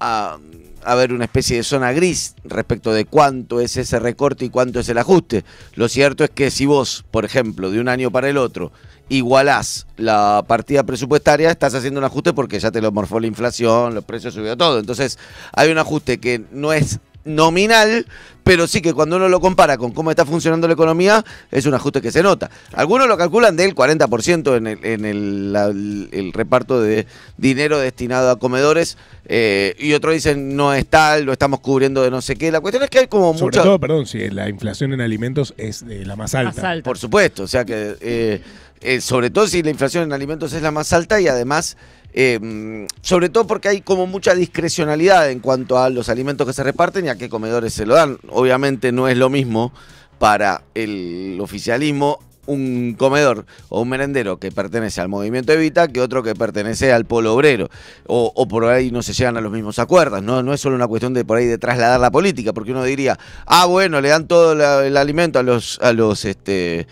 a haber una especie de zona gris respecto de cuánto es ese recorte y cuánto es el ajuste. Lo cierto es que si vos, por ejemplo, de un año para el otro, igualás la partida presupuestaria, estás haciendo un ajuste porque ya te lo morfó la inflación, los precios subió todo. Entonces, hay un ajuste que no es nominal, pero sí que cuando uno lo compara con cómo está funcionando la economía, es un ajuste que se nota. Algunos lo calculan del 40% en el, en el, la- el reparto de dinero destinado a comedores, eh, y otros dicen no es tal, lo estamos cubriendo de no sé qué. La cuestión es que hay como Sobre mucha... todo, perdón, si la inflación en alimentos es eh, la más alta. Por supuesto, o sea que eh, eh, sobre todo si la inflación en alimentos es la más alta y además, mm, sobre todo porque hay como mucha discrecionalidad en cuanto a los alimentos que se reparten y a qué comedores se lo dan. Obviamente no es lo mismo para el oficialismo un comedor o un merendero que pertenece al movimiento Evita que otro que pertenece al polo obrero. O, por ahí no se llegan a los mismos acuerdos. ¿no? no es solo una cuestión de por ahí de trasladar la política, porque uno diría, ah, bueno, le dan todo el alimento a los, a los este,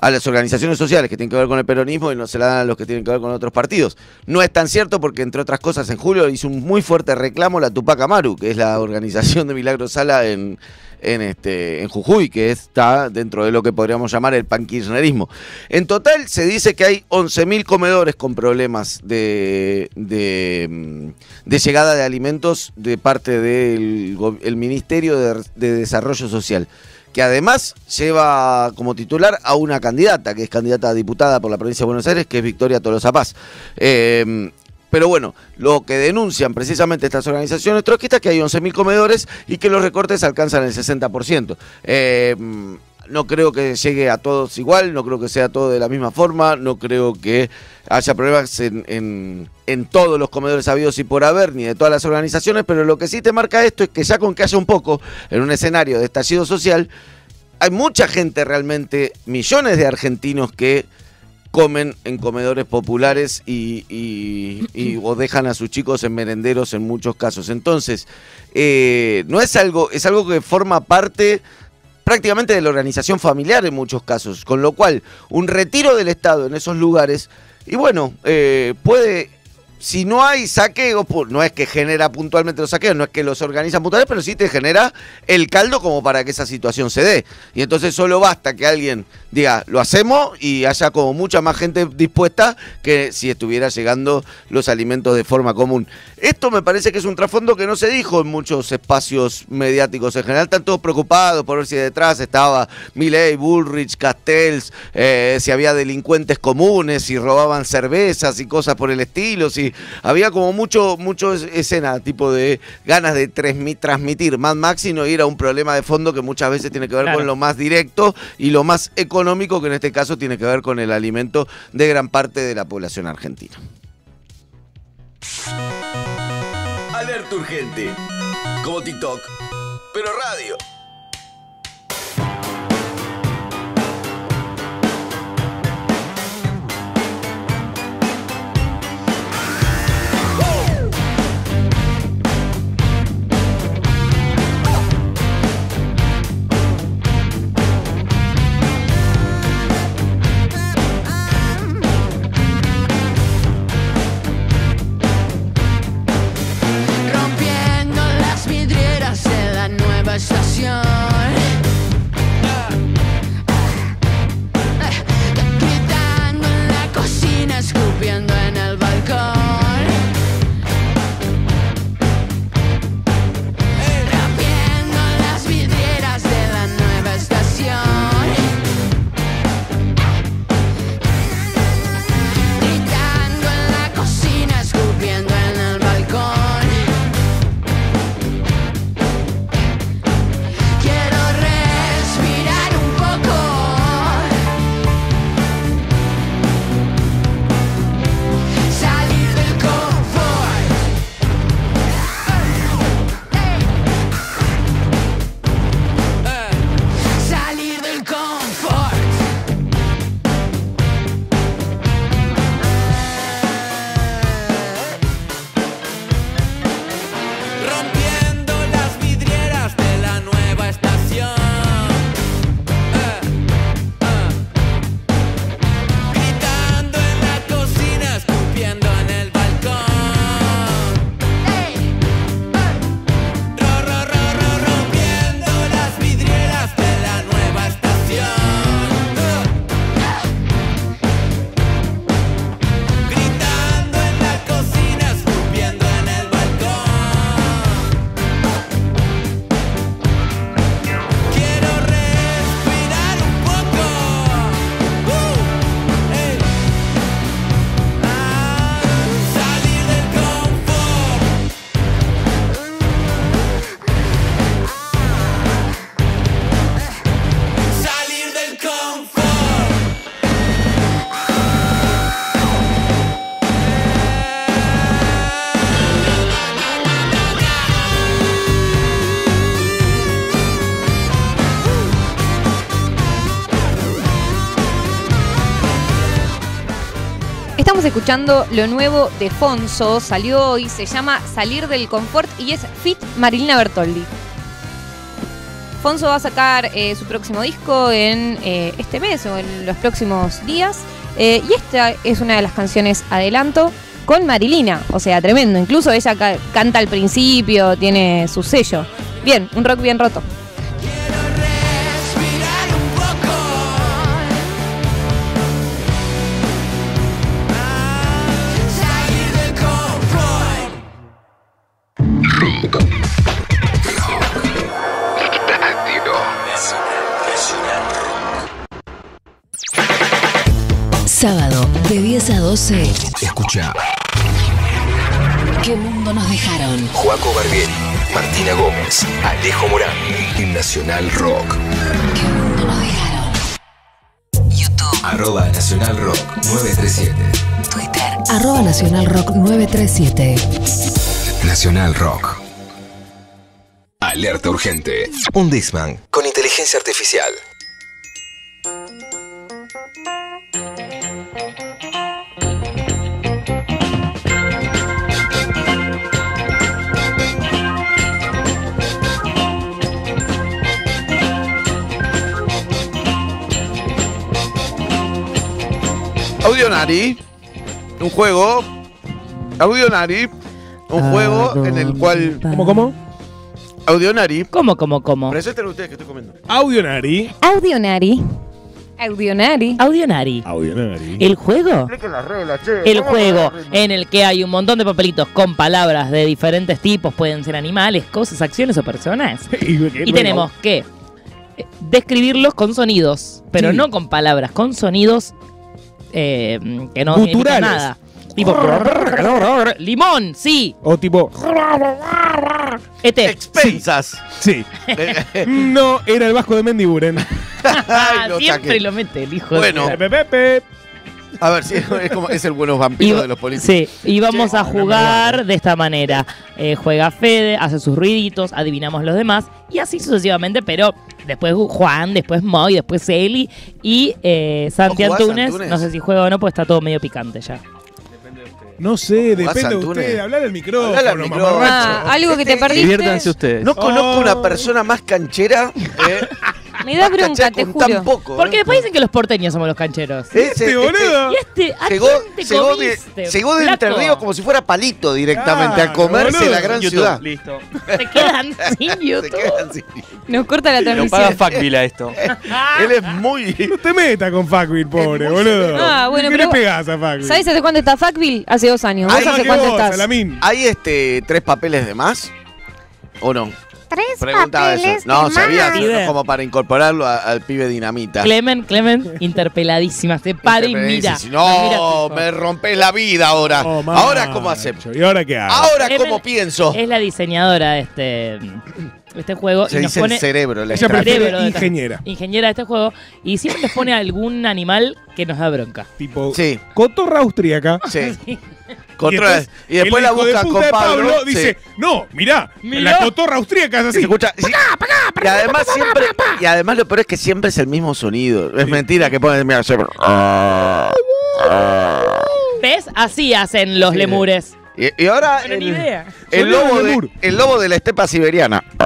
a las organizaciones sociales que tienen que ver con el peronismo y no se la dan a los que tienen que ver con otros partidos. No es tan cierto porque, entre otras cosas, en julio hizo un muy fuerte reclamo la Tupac Amaru, que es la organización de Milagro Sala en, en, este, en Jujuy, que está dentro de lo que podríamos llamar el pankirchnerismo. En total se dice que hay 11.000 comedores con problemas de, de, llegada de alimentos de parte del Ministerio de, de Desarrollo Social que además lleva como titular a una candidata, que es candidata a diputada por la provincia de Buenos Aires, que es Victoria Tolosa Paz. Eh, pero bueno, lo que denuncian precisamente estas organizaciones trotskistas es que hay 11.000 comedores y que los recortes alcanzan el 60%. Eh, mm, no creo que llegue a todos igual, no creo que sea todo de la misma forma, no creo que haya problemas en- en todos los comedores habidos y por haber, ni de todas las organizaciones, pero lo que sí te marca esto es que ya con que haya un poco en un escenario de estallido social, hay mucha gente realmente, millones de argentinos que comen en comedores populares y, y- y- o dejan a sus chicos en merenderos en muchos casos. Entonces, eh, no es algo, es algo que forma parte prácticamente de la organización familiar en muchos casos, con lo cual un retiro del Estado en esos lugares, y bueno, eh, puede, si no hay saqueo, pu- no es que genera puntualmente los saqueos, no es que los organizan puntualmente, pero sí te genera el caldo como para que esa situación se dé. Y entonces solo basta que alguien diga, lo hacemos y haya como mucha más gente dispuesta que si estuviera llegando los alimentos de forma común. Esto me parece que es un trasfondo que no se dijo en muchos espacios mediáticos en general. Están todos preocupados por ver si detrás estaba Milley, Bullrich, Castells, eh, si había delincuentes comunes, si robaban cervezas y cosas por el estilo, si había como mucho, mucho es- escena, tipo de ganas de transmi- transmitir Mad Max y no ir a un problema de fondo que muchas veces tiene que ver Claro. con lo más directo y lo más económico, que en este caso tiene que ver con el alimento de gran parte de la población argentina. Alerta urgente. Como TikTok, pero radio. Estamos escuchando lo nuevo de Fonso, salió hoy, se llama Salir del Confort y es Fit Marilina Bertoldi. Fonso va a sacar eh, su próximo disco en eh, este mes o en los próximos días. eh, y esta es una de las canciones adelanto con Marilina. O sea, tremendo. Incluso ella ca- canta al principio, tiene su sello. Bien, un rock bien roto. 12. Escucha. ¿Qué mundo nos dejaron? Juaco Barbieri, Martina Gómez, Alejo Morán, en Nacional Rock. Arroba Nacional Rock 937. Arroba Nacional Rock 937. Nacional Rock. Alerta urgente. Un Disman con inteligencia artificial. Audionari, un juego. Audionari, un juego en el cual. ¿Cómo, cómo? Audionari. ¿Cómo, cómo, cómo? Presenten ustedes que estoy comiendo. Audionari. Audionari. Audionari. Audionari. Audionari. ¿El juego? Expliquen las reglas, che. El ¿Cómo juego en el que hay un montón de papelitos con palabras de diferentes tipos, pueden ser animales, cosas, acciones o personas. Y tenemos que describirlos con sonidos, pero Sí. no con palabras, con sonidos eh, que no Guturales. nada. Tipo, limón, sí. O tipo. Este. Expensas. Sí. no, era el Vasco de Mendiburen. Ah, lo siempre saqué. lo mete el hijo Bueno. de... Pepe. A ver, sí, es, como, es el buenos Y, vampiros de los políticos. sí, y vamos Che, a jugar de esta manera. Eh, juega Fede, hace sus ruiditos, adivinamos los demás y así sucesivamente, pero después Juan, después Moy, después Eli y eh, Santi ¿Vos jugás, Antunes. Antunes? No sé si juega o no, porque está todo medio picante ya. No sé, ¿Jugás, depende de usted. Hablar al micrófono, Hablale al micrófono. Ah, algo que te perdiste. Diviértanse ustedes. No conozco Oh. una persona más canchera. eh, Me da bronca, te juro. tan poco. Porque eh. después dicen que los porteños somos los cancheros. Ese- Este, boludo. Y este, ¿a Llegó, quién te llegó de, comiste, llegó de Entre? Ríos como si fuera palito directamente Claro, a comerse boludo. la gran YouTube, ciudad. Listo. Se quedan sin Se YouTube. quedan sin- Nos corta la Lo paga transmisión. Facville a esto. Él es muy. No te metas con Facville, pobre, boludo. Ah, bueno, ¿Qué pero- le pegás a Facville? ¿Sabes hace cuánto está Facville? Hace dos años. ¿Vos Ay, hace que cuánto vos, estás? Salamín. ¿Hay este tres papeles de más? ¿O no? Tres Preguntaba papeles eso. No, de sabía más. Pibe. como para incorporarlo a- al pibe dinamita. Clemen, Clemen, interpeladísima. Se para y mira. Sí, sí, No, me rompes la vida ahora. Oh, ahora, ¿cómo hacemos? ¿Y ahora qué hago? Ahora, Clemen ¿cómo pienso? Es la diseñadora de este, de este juego. Se y nos dice pone el cerebro. La Ella extra- prefiere cerebro de esta- ingeniera. ingeniera de este juego. Y siempre les pone algún animal que nos da bronca. Tipo, Sí, cotorra austríaca. sí. Controla- Y después, el la puta con de Pablo. dice, no, mirá, Mirá. la cotorra austríaca es Y así. se escucha. sí. Y además siempre. Y además lo peor es que siempre es el mismo sonido. Es mentira que ponen. Mira, siempre- ¿Ves? Así hacen los Sí. lemures. Y, y ahora Bueno, el, idea. el lobo de el lobo de la estepa siberiana.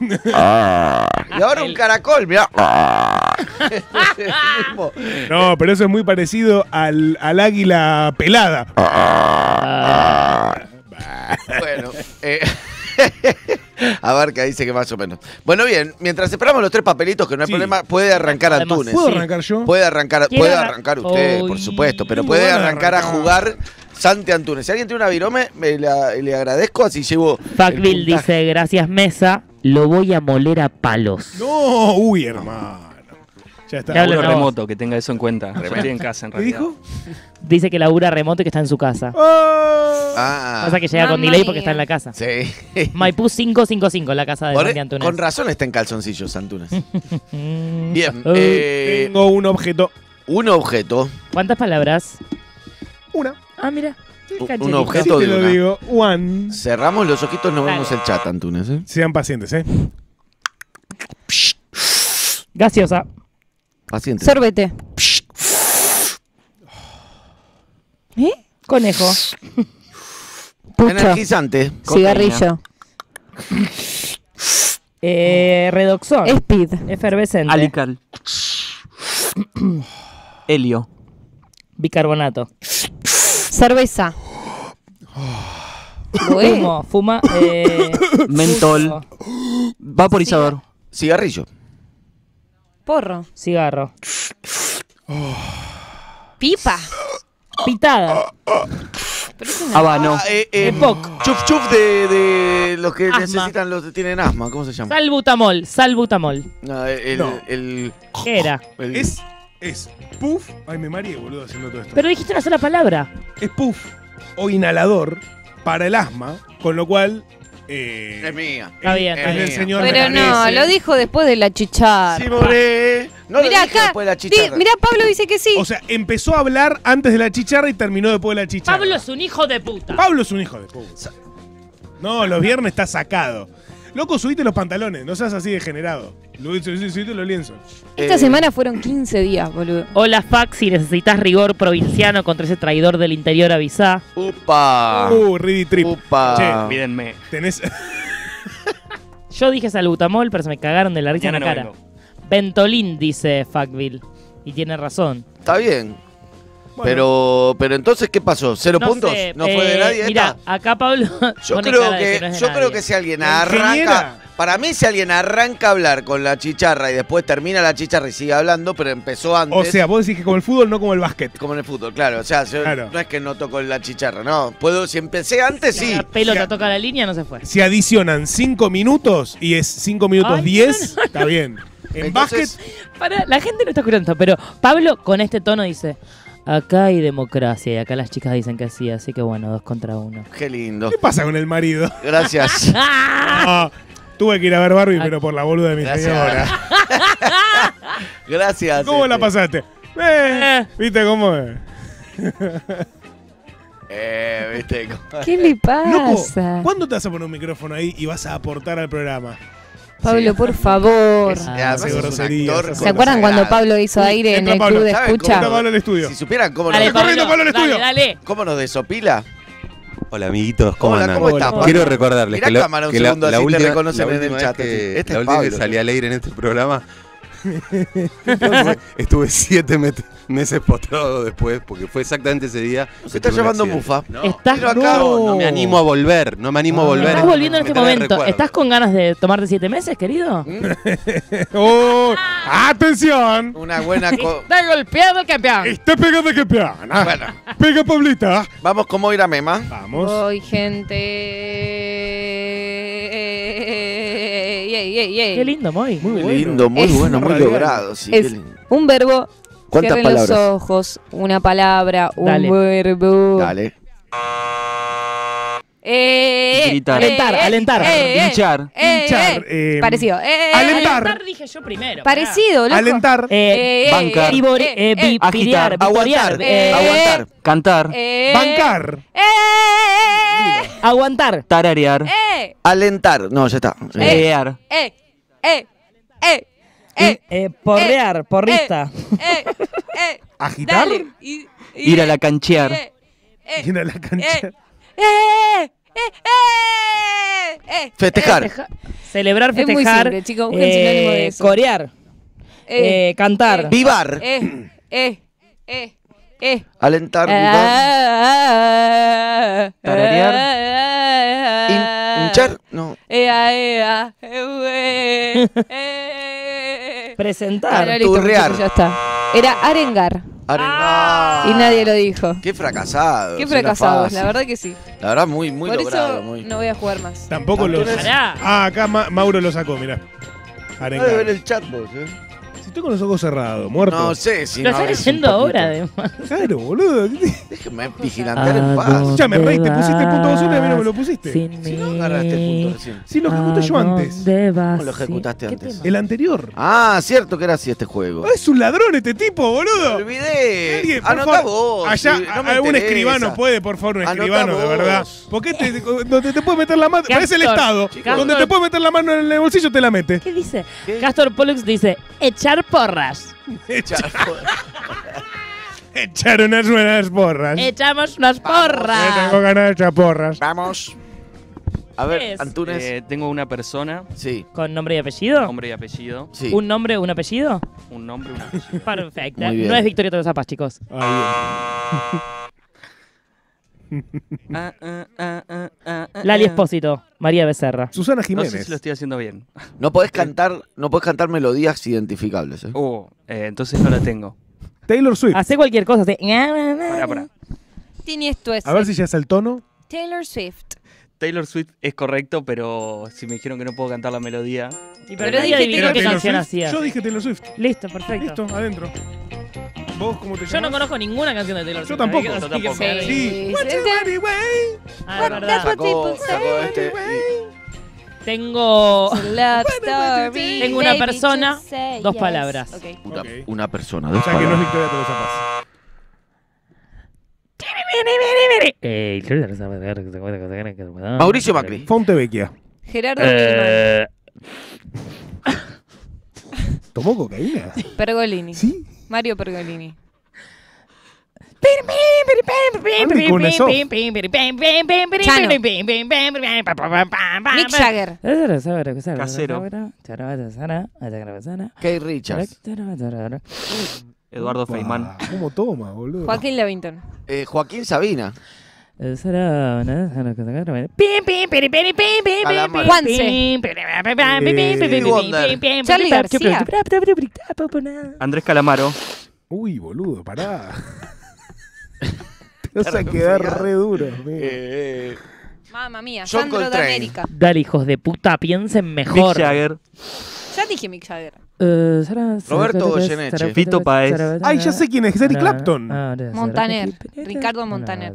y ahora un caracol, mira. No, pero eso es muy parecido al, al águila pelada. bueno, eh, a ver qué dice que más o menos. Bueno, bien, mientras esperamos los tres papelitos, que no hay Sí. problema, puede arrancar Antunes. ¿Puedo Sí. arrancar yo? Puede arrancar, ¿Quiere puede arran- arrancar usted, por supuesto, pero puede arrancar a jugar Santi Antunes. Si alguien tiene una virome, me la- le agradezco, así llevo. Facville dice, gracias mesa, lo voy a moler a palos. No, uy, hermano. Ya está. Voz. remoto, que tenga eso en cuenta. Estoy en casa, en ¿Qué realidad. dijo? Dice que labura remoto y que está en su casa. Oh. Ah, Pasa que llega con delay porque está en la casa. sí. Maipú 555, la casa de Por- Santi Antunes. con razón está en calzoncillos, Antunes. Bien, eh, Tengo un objeto. un objeto. ¿Cuántas palabras? Una. Ah, mira. Qué Un- cancherito. Sí objeto. te de lo una. digo. One. Cerramos los ojitos, no Dale. vemos el chat, Antunes. ¿eh? Sean pacientes, ¿eh? Gaseosa. Paciente. Sorbete. ¿Eh? Conejo. Pucho. Energizante. Cigarrillo. Eh, redoxón. Speed. Efervescente. Alical. Helio. Bicarbonato. Cerveza. Humo. Fuma. Eh, Mentol. Vaporizador. Cigarrillo. Porro. cigarro. Pipa. Pitada. Pero es una- Habano. Ah, eh, eh, Epoc. chuf chuf de, de los que Asma. necesitan, los que tienen asma. ¿Cómo se llama? Salbutamol. Salbutamol. No, el, No. el- ¿Qué era? el- Es, es puff. Ay, me mareé, boludo, haciendo todo esto. Pero dijiste una sola palabra. es puff o inhalador para el asma, con lo cual. Eh, es mía. Está bien, Es está es del mía. señor Pero no, lo dijo después de la chicharra. Sí, more. No lo Mirá dije acá. después de la Di- chicharra. mirá, Pablo dice que sí. O sea, empezó a hablar antes de la chicharra y terminó después de la chicharra. Pablo es un hijo de puta. Pablo es un hijo de puta. No, los viernes está sacado. Loco, subite los pantalones, no seas así degenerado. Lu- su- su- Subite los lienzos. Esta Eh, semana fueron 15 días, boludo. Hola, Fax. Si necesitas rigor provinciano contra ese traidor del interior, avisá. Upa. Uh, Ready Trip. Upa. Che, Mídenme. tenés. Yo dije salbutamol, pero se me cagaron de la risa en la cara. vengo. Ventolin, dice Facville. Y tiene razón. Está bien. Bueno. Pero, pero entonces, ¿qué pasó? ¿Cero No puntos? sé, ¿No fue de eh, nadie Mira, acá Pablo. Yo creo que, no yo nadie. creo que si alguien arranca, para mí si alguien arranca a hablar con la chicharra y después termina la chicharra y sigue hablando, pero empezó antes. O sea, vos decís que como el fútbol, no como el básquet. como en el fútbol, claro. O sea, yo- Claro. no es que no toco la chicharra, no. Puedo, si empecé antes, Si sí. la pelota toca la línea, no se fue. Si adicionan 5 minutos y es 5 minutos Ay, 10, está bien. En Entonces, básquet, Para, la gente no está escuchando, pero Pablo con este tono dice: Acá hay democracia y acá las chicas dicen que sí, así que bueno, dos contra uno. qué lindo. ¿qué pasa con el marido? Gracias. Tuve que ir a ver Barbie, pero por la boluda de mi Gracias. señora. Gracias. ¿Cómo la este. pasaste? Eh, ¿Viste cómo es? Eh, viste. ¿Qué le Loco, pasa? ¿cuándo te vas a poner un micrófono ahí y vas a aportar al programa? Pablo, por favor. Es- Ah, es un actor ¿Se acuerdan cuando. Pablo hizo aire en el Pablo. club de ¿Saben cómo escucha? Entra Pablo al estudio. Si supieran cómo Dale, nos, Pablo. corriendo, Pablo, al dale, estudio. dale. cómo nos desopila. Hola amiguitos, ¿cómo Hola, andan? ¿cómo estás, Pablo? Quiero recordarles Mirá que, lo- cámara un que la, segundo, última, en el chat, que. Este la es última que salí al aire en este programa estuve, estuve siete met- meses postrado después porque fue exactamente ese día. Se está llamando. Mufa. No, Estás, Pero acá- no, no me animo a volver, no me animo a volver. estás volviendo en este momento. ¿Estás con ganas de tomarte siete meses, querido? ¡Oh! ¡Atención! Una buena. co- Está golpeado el campeón. Está pegando campeón. Ah, Bueno, Pega Pablita. vamos como ir a Mema. Vamos. Hoy, gente. Ey, ey, ey. Qué lindo, Moy. Muy Muy bueno. lindo, muy Es bueno, muy radial. logrado. Sí, Es un verbo. ¿Cuántas Cierren los palabras? ojos. Una palabra. Un Dale. verbo. Dale. Eh, eh, Gritar. eh, Alentar, eh, alentar. eh, eh, Hinchar. eh, Hinchar, eh. eh, Parecido. Eh, eh, alentar. Alentar dije yo primero. Parecido, loco. Alentar. Eh, Eh, eh, Bancar. eh, vibori- eh, eh, vi- eh, agitar, victoriar, Aguantar. eh, Aguantar. Cantar. eh, Bancar. Eh, eh, aguantar. Tararear. eh, Alentar. No, ya está. Leer. eh, eh, eh, eh, Eh, porrear, porrista. eh, eh. ¿Agitar? Dale. Y- y- Ir a la canchear. eh, eh, Ir a la cancha. eh, eh, eh, eh. Festejar. Festeja- Celebrar, Es muy festejar. simple, chicos, busquen sinónimo de eso. Corear. Eh, eh, cantar. Vivar. Eh, eh, eh, eh. Alentar. vivar. Tararear. Hinchar. No. Ea, ea. Presentar. Turrear. muchachos, ya está. Era arengar. Arengar. Y nadie lo dijo. Qué fracasado. Qué fracasados, la verdad que sí. La verdad, muy, muy Por logrado. eso muy. no voy a jugar más. Tampoco los. Pará. Ah, acá Ma- Mauro lo sacó, mirá. No debe ver el chat vos, eh. Estoy con los ojos cerrados, muerto. No sé si Lo no estás ves un leyendo poquito. ahora, además. Claro, boludo. Déjame vigilantear en ¿A paz. dónde Escuchame, Rey, te pusiste el punto basura y a mí no me lo pusiste. sin Si no mí? agarraste el punto recién. Sí, lo ejecuté yo ¿A antes. dónde vas ¿Cómo lo ejecutaste antes? ¿Qué El anterior. Ah, cierto que era así este juego. Es un ladrón este tipo, Me boludo. olvidé. Alguien, por Anotá favor. vos. Allá, sí, no me algún interesa. escribano puede, por favor, un Anotá escribano, de vos. verdad. Porque te, donde te puede meter la mano. Parece el Castor, Estado. Donde te puede meter la mano en el bolsillo, te la mete. ¿Qué dice? ¿Qué? Castor Pollux dice, echar porras. Echar. Echar unas buenas porras. Echamos unas Me tengo porras. ganas de echar porras. Vamos. A ver. Antunes. Eh, tengo una persona, sí. ¿Con nombre y apellido? nombre y apellido. Sí. ¿Un nombre, un apellido? Un nombre, un apellido. Perfecto. Muy bien. No es Victoria Zapas, chicos. Ah, ah, ah, ah, ah, ah, Lali ah. Espósito, María Becerra. Susana No Jiménez. sé si lo estoy haciendo bien. No podés cantar, no podés cantar melodías identificables. ¿eh? Oh, eh, entonces no la tengo. Taylor Swift. Hace cualquier cosa. Así. Pará, pará. Tiene esto es A ver si ya es el tono. Taylor Swift. Taylor Swift es correcto, pero si me dijeron que no puedo cantar la melodía. Y Pero pero dije adivinó Taylor qué Taylor canción Swift. hacía. Yo dije Taylor Swift. Listo, perfecto. Listo, adentro. ¿Vos cómo te llamas? Yo no conozco ninguna canción de Taylor Yo Swift. tampoco. Yo tampoco. me- Sí. What's your Ah, es verdad. Sacó, sacó este. Tengo Love story, Tengo una baby, persona, just say dos yes. palabras. Ok. Una, Ok. una persona. O dos sea que no es palabras. Victoria Torres Zapas. Mauricio Macri. Fontevecchia. Gerardo Eh, ¿Tomó cocaína? Pergolini. ¿Sí? Mario Pergolini. Mick Jagger. Casero. Kay Richards. Eduardo Feynman. ¿Cómo toma, boludo? Joaquín Levington. Eh, Joaquín Sabina. Andrés Calamaro. Uy, boludo, pará. Te vas a quedar re duro. Eh, Mamma mía. John Sandro de. América. Dale, hijos de puta, piensen mejor. Mick Jagger. Ya dije Mick Jagger. Eh, Roberto Goyeneche. Fito Páez. Ay, ya sé quién es, Eric Clapton. Montaner. Ricardo Montaner.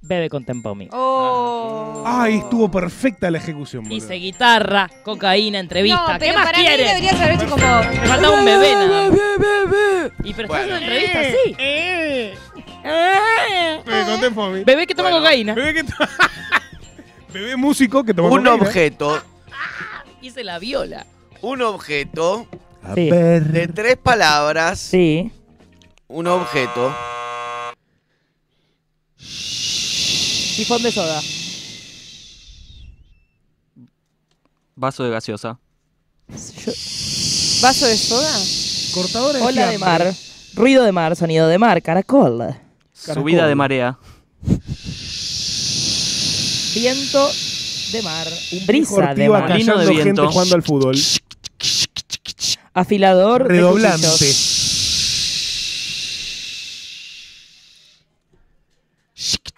Bebe con Tempomi. Oh. Ay, estuvo perfecta la ejecución, boludo. Hice guitarra, cocaína, entrevista. No, ¿Qué más para mí quieres? deberías haber hecho como. Me faltaba un bebé nada. Y pero estás Bueno. en entrevista así. Bebé con Tempomi. Bebé que toma cocaína. Bebé que to- Bebé músico que toma Un cocaína. objeto. Hice la viola. Un objeto A Sí. ver. de tres palabras. Sí. Un objeto. Sifón de soda. Vaso de gaseosa. ¿Vaso de soda? Cortadora Ola de fiambre. mar. Ruido de mar, sonido de mar, caracol. Subida de marea. Viento de mar. Un Brisa de mar. Molino de viento. gente jugando al fútbol. Afilador. de Redoblante. cuchillos.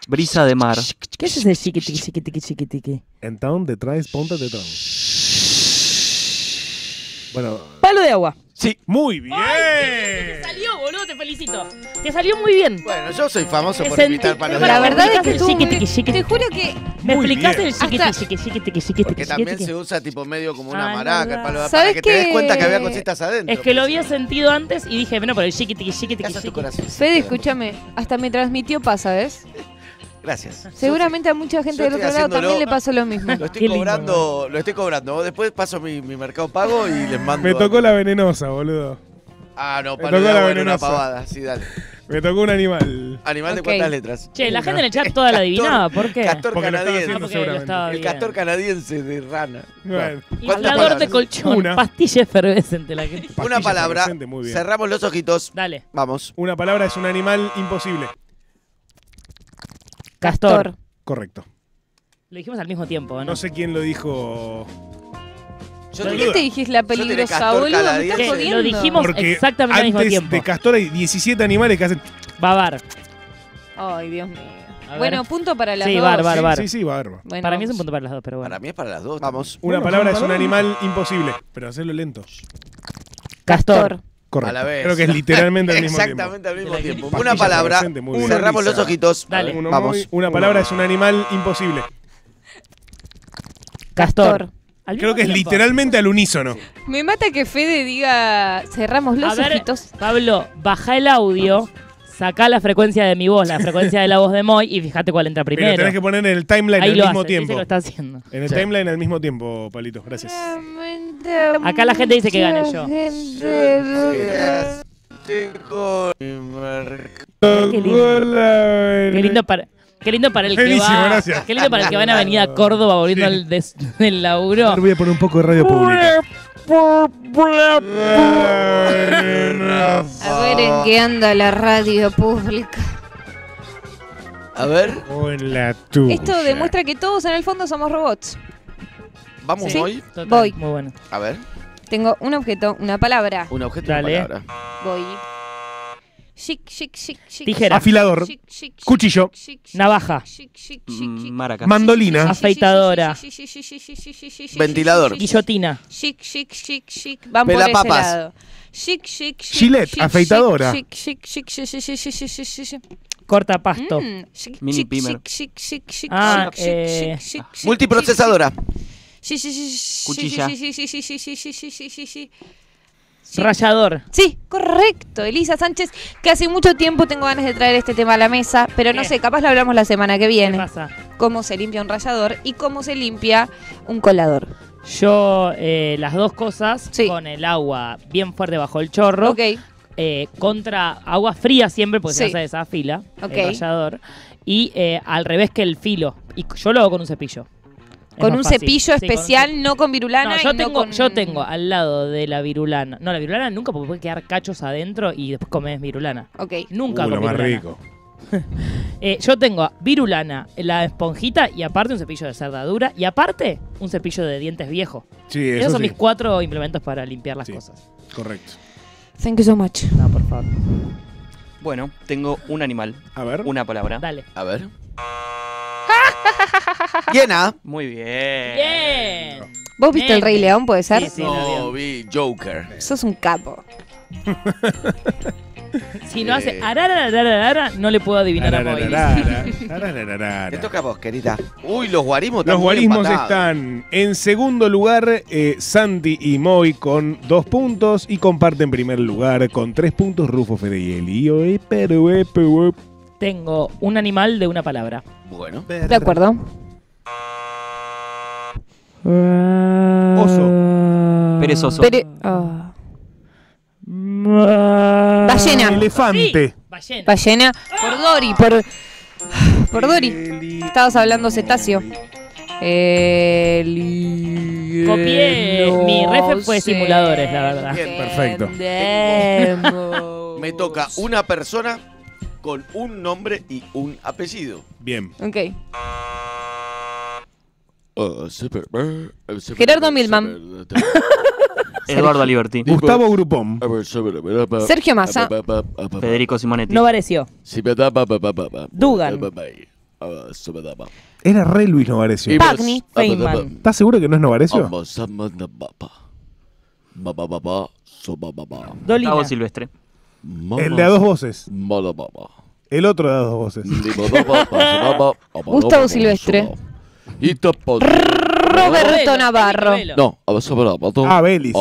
Brisa de mar. ¿Qué es ese chiquitiqui, chiquitiqui, chiquitiqui? En town de traes ponta de town. Bueno, Palo de agua. Sí. muy bien. Te salió, boludo, te felicito. Te salió muy bien. Bueno, yo soy famoso por sentí- La para agua. verdad es que el estuvo muy chiquitiqui, bien. chiquitiqui. Te juro que. Me Muy explicaste bien. el chiquitiqui, Hasta- chiqui, chiquitiqui, Porque chiquitiqui, también se usa tipo medio como una Ah, maraca, el palo de agua, ¿Sabes para que te des qué? cuenta que había cositas adentro. Es que lo había sentido antes y dije, bueno, pero el chiquitiqui, ¿Qué chiquitiqui, hace tu chiquitiqui. corazón? Fede, escúchame. Hasta me transmitió paz, ¿sabes? Gracias. Seguramente a mucha gente del otro lado también le pasó lo mismo. Lo estoy Qué lindo, cobrando, lo estoy cobrando. Después paso mi, mi mercado pago y les mando. Me tocó la venenosa, boludo. Ah, no, Me palo tocó de la era una pavada. Sí, dale. Me tocó un animal. Animal de cuántas letras. Che, la gente en el chat toda la adivinaba, ¿por qué? Castor Porque lo canadiense. Ah, haciendo lo El castor canadiense de rana. Bueno. ¿Cuántas Inflador de colchón, Una. pastilla efervescente la gente. Una palabra. fluorescente, muy bien. Cerramos los ojitos. Dale. Vamos. Una palabra es un animal imposible. Castor. Correcto. Lo dijimos al mismo tiempo, ¿no? No sé quién lo dijo. Yo ¿Por te qué te dijiste la peligrosa, castor boludo? Me estás jodiendo. lo dijimos Porque exactamente al mismo antes tiempo. de Castor hay 17 animales que hacen. Babar. Ay, Dios mío. A ver. Bueno, punto para las Sí, dos. bar, bar, Sí, bar. sí, sí, barba. Bueno, Para mí es un punto para las dos, pero bueno. Para mí es para las dos. Vamos. Una Bueno, palabra es un animal imposible, pero hacerlo lento. Castor. Correcto. A la vez. Creo que es literalmente al mismo tiempo. Exactamente al mismo tiempo. pastilla Una palabra. Cerramos los ojitos. Dale. Uno Vamos. muy- una palabra es un animal imposible. Castor. Al Creo que es literalmente al unísono. Me mata que Fede diga cerramos los A ver, ojitos. Pablo, baja el audio, saca la frecuencia de mi voz, la frecuencia de la voz de Moy y fíjate cuál entra Pero primero. tenés que poner en el timeline Ahí al lo mismo hace, sí, tiempo. lo está haciendo. En el Sí. timeline al mismo tiempo, Palito. Gracias. Acá la gente dice que gane yo. Qué lindo. Qué lindo para. Qué lindo para el que Buenísimo, va. gracias. Qué lindo para el que va en Avenida Córdoba volviendo al des- del laburo. Voy a poner un poco de radio pública. A ver en qué anda la radio pública. A ver. Esto demuestra que todos en el fondo somos robots. vamos ¿Sí? hoy. Total, Voy. Muy bueno. A ver, Tengo un objeto, una palabra. un objeto Dale. y una palabra. Voy. Chic, chic, chic, chic. Tijera. Afilador. Chic, chic, chic, Cuchillo. chic, chic, Navaja. chic, chic, chic, Mm, chic. Maracas. Mandolina. Afeitadora. Ventilador. Guillotina. Chic, chic, chic, chic. Van por ese Pelapapas. lado. Chic, chic, chic. Gillette, chic, afeitadora. Chic, chic, chic, chic, chic, chic, chic, chic, chic, chic. Cortapasto. Mm, chic, Mini chic, pimer. chic, chic, chic, Ah, chic, eh, chic, chic, chic, Multiprocesadora. Sí, sí, sí, sí, Cuchilla. Sí, sí, sí, sí, sí, sí, sí, sí, sí, sí, sí. Sí. Rallador. Sí, correcto. Elisa Sánchez, que hace mucho tiempo tengo ganas de traer este tema a la mesa, pero no ¿Qué? sé, capaz lo hablamos la semana que ¿Qué viene. pasa? Cómo se limpia un rallador y cómo se limpia un colador. Yo eh, las dos cosas Sí. con el agua bien fuerte bajo el chorro. Ok. eh, contra agua fría siempre, porque Sí. si no se desafila Ok. el rallador. Y eh, al revés que el filo. Y yo lo hago con un cepillo. Con un fácil. cepillo Sí, con un especial, no con virulana. No, yo y tengo, con... yo tengo al lado de la virulana. No, la virulana nunca porque puede quedar cachos adentro y después comes virulana. Ok. Nunca Uh, con lo más virulana. rico. Eh, yo tengo virulana, la esponjita y aparte un cepillo de cerradura y aparte un cepillo de dientes viejo. Sí, Esos eso son sí. mis cuatro implementos para limpiar las Sí. cosas. Correcto. Thank you so much. No, por favor. Bueno, tengo un animal, A ver. una palabra. Dale. A ver. Llena. Muy bien. Bien. ¿Vos viste el Rey León, puede ser? Sí, sí, lo No, vi. vi Joker. Sos un capo. Si no hace Eh. ararararara, no le puedo adivinar a arararara. Te toca a vos, querida. Uy, los guarismos están Los muy guarismos empatados. están en segundo lugar eh, Santi y Moy con dos puntos y comparten primer lugar con tres puntos Rufo Fede y Elio. Eh, Tengo un animal de una palabra. Bueno. De acuerdo. Oso. Perezoso. Pere- ah. Ballena. Elefante. Ballena. Ballena. Por Dori, por. Por Dori. Estabas hablando cetáceo. Copié. Mi refe fue simuladores, la verdad. Bien, perfecto. Me toca una persona con un nombre y un apellido. Bien. Ok. Gerardo Gerardo Milman. Eduardo Aliberti. Gustavo Grupón. Sergio Massa. Federico Simonetti. No pareció. Dugan. Era re Luis Novarecio. Pagni. Feynman. ¿Estás seguro que no es Novarecio? Dolina. Gustavo el de a dos voces. El otro de a dos voces. Gustavo Silvestre. Roberto Navarro. No, a sobre Ah, Belis.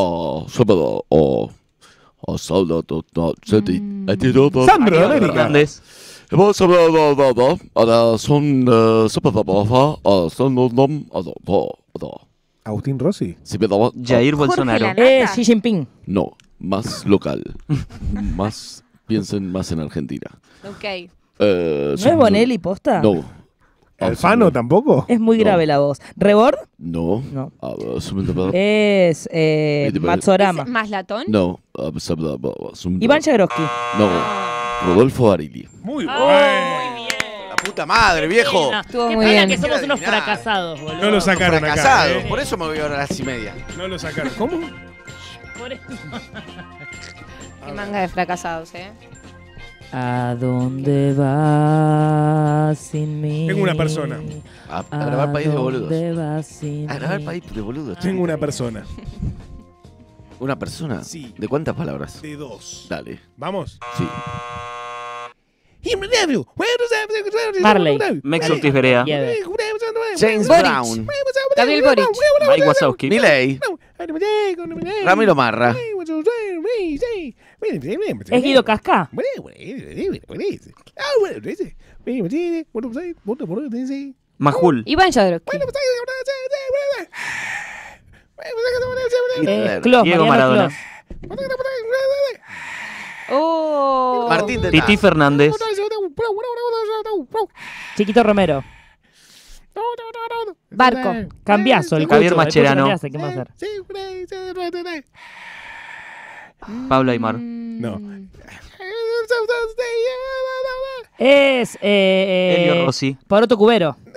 Mm. Sandro Agustín Rossi. Jair Bolsonaro. Eh, Xi Jinping. No más local. más piensen más en Argentina. Ok. Eh, ¿No es Bonelli posta? No. ¿Alfano tampoco? Es muy No. grave la voz. ¿Rebord? No. No. A ver, son- No. Es eh, Vete. Matsorama. ¿Más latón? No. Iván Jagroski. No. Rodolfo Arili. Muy Ah, bueno. muy bien. La puta madre, viejo. Qué Estuvo pena muy bien. que somos unos fracasados, boludo. No lo sacaron acá. Fracasado. eh. Por eso me voy ahora a las y media. No lo sacaron. ¿Cómo? Por eso. Qué manga de fracasados, eh. ¿A dónde vas sin mí? Tengo una persona. A, a grabar país de boludos. A grabar país de boludos. Tengo una persona. ¿Una persona? Sí. ¿De cuántas palabras? De dos. Dale. ¿Vamos? Sí. Marley. Mex Ortiz Berea. Lleve. James. Brown. Gabriel Boric. Mike Wazowski. Miley. Ramiro Marra. ¿Es Guido Casca? Majul. Iván Jodorowsky. Eh, Diego Maradona. Oh. Martín Tetaz. Titi Fernández. Chiquito Romero. Barco. Cambiazo, el Javier cucho, el cucho Mascherano. cambiazo, ¿qué va a hacer? Pablo Aymar. No. Es. Eh, Elio eh, Rossi. Poroto Cubero.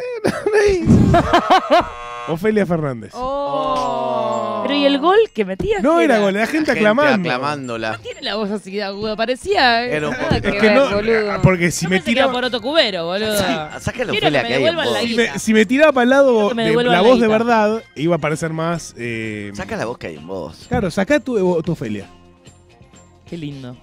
Ofelia Fernández. Pero ¿y el gol que metía? No ¿Qué era gol, la gente aclamando. aclamándola. Tiene la voz así de aguda, parecía. Era un poquito. Es que que ver, no, boludo. porque si Yo me pensé que era tiraba, Poroto Cubero, boludo. Saca la Quiero Ofelia que que hay en devuelvan la vos. si me, si me tiraba para el lado que me de devuelvan la la voz de guita. verdad, iba a parecer más. eh, Saca la voz que hay en vos. Claro, sacá tu, tu Ofelia. Qué lindo.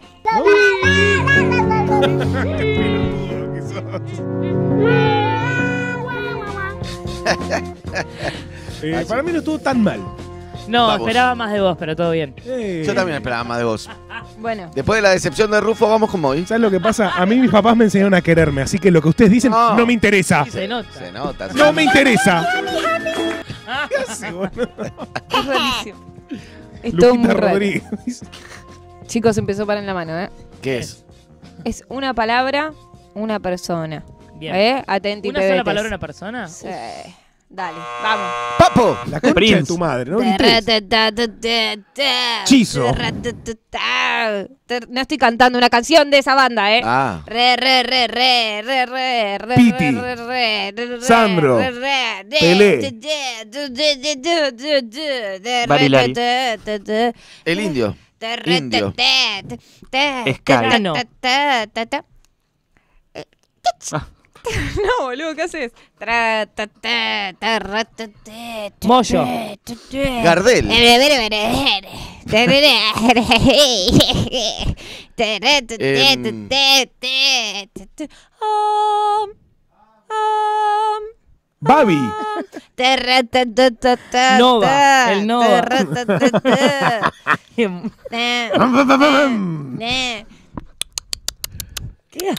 Eh, para mí no estuvo tan mal. No, Vamos. esperaba más de vos, pero todo bien. Eh, Yo también esperaba más de vos. Bueno. Después de la decepción de Rufo, vamos con Moy. ¿Sabes lo que pasa? A mí mis papás me enseñaron a quererme, así que lo que ustedes dicen no, No. me interesa. Se nota. Se nota. No me interesa. ¿Qué hace, boludo? Es rarísimo. Es todo muy Lupita raro. Rodríguez. Chicos, empezó para en la mano, ¿eh? ¿Qué es? Es una palabra, una persona. Bien. ¿Eh? Atenti, ¿Una sola pebetes. palabra, una persona? Sí. Dale, vamos. ¡Papo! La concha de tu madre, ¿no? Chizo. No estoy cantando una canción de esa banda, ¿eh? Ah. Re, re, re, re, re, re, re, Piti. re, re, re, Sandro. Pelé. Barilari. El indio. Indio. Escala. Ah no, boludo, ¿qué haces? Moyo. Gardel. Am, Babi. Nova, el Nova.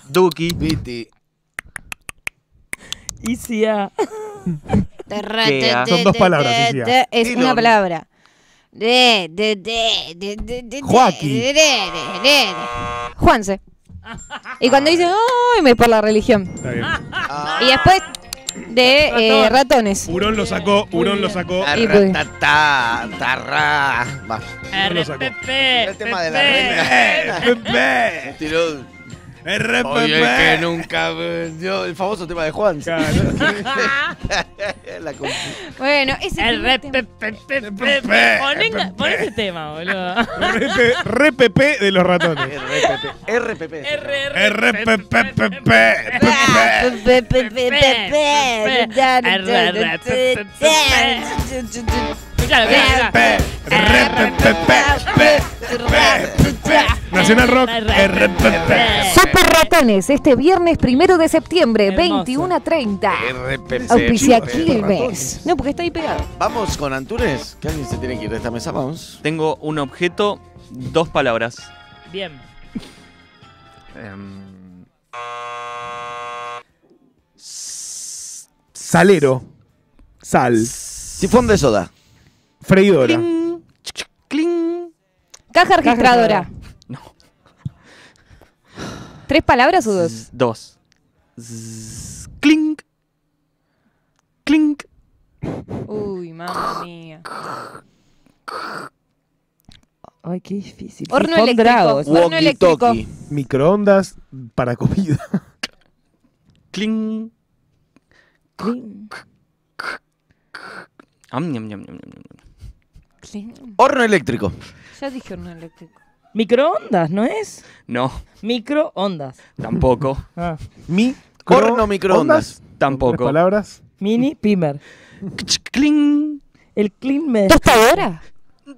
Duki. Viti. Icia. Kea. Son dos palabras, Isia. Es una palabra. De, de, de, de, de, de, Joaquín. de, de, de, de, de. Juanse. Y cuando dice, ¡ay! me por la religión. Está bien. Y después de eh, ratones. Urón lo sacó, Urón lo sacó. Y pues- tarra. Va. lo sacó. RPP. El tema de la reina. Tiró. RPP. Oye, el que nunca vendió. El famoso tema de Juan. Claro. La Bueno, ese RPP. Ponen- Pon ese tema, boludo. RP RPP de los ratones. RPP. RPP. RPP. Nacional Rock. RPP. Super Ratones, este viernes primero de septiembre, Hermoso. 21 a 30. RPP. Auspicia Chicos, Quilmes. No, porque está ahí pegado. Vamos con Antunes. Que alguien se tiene que ir de esta mesa. Vamos. Tengo un objeto, dos palabras. Bien. Em, Salero. Sal. Sifón de soda. Freidora. cling, ch- ch- cling. Caja registradora. No. ¿Tres palabras o dos? Dos. Zzz, Clink. Clink. Uy, mamá mía. Ay, qué difícil. Horno Son eléctrico. dragos. Horno eléctrico. Walkie-talkie. Microondas para comida. Cling. Cling. Am, ñam, ñam, ñam, ñam, Horno eléctrico. Ya dije horno eléctrico. Microondas, ¿no es? No, Microondas. tampoco. Ah. Mi. Horno microondas. Tres Tampoco. palabras. Mini pimer. Cling. El clean me. ¿Tostadora?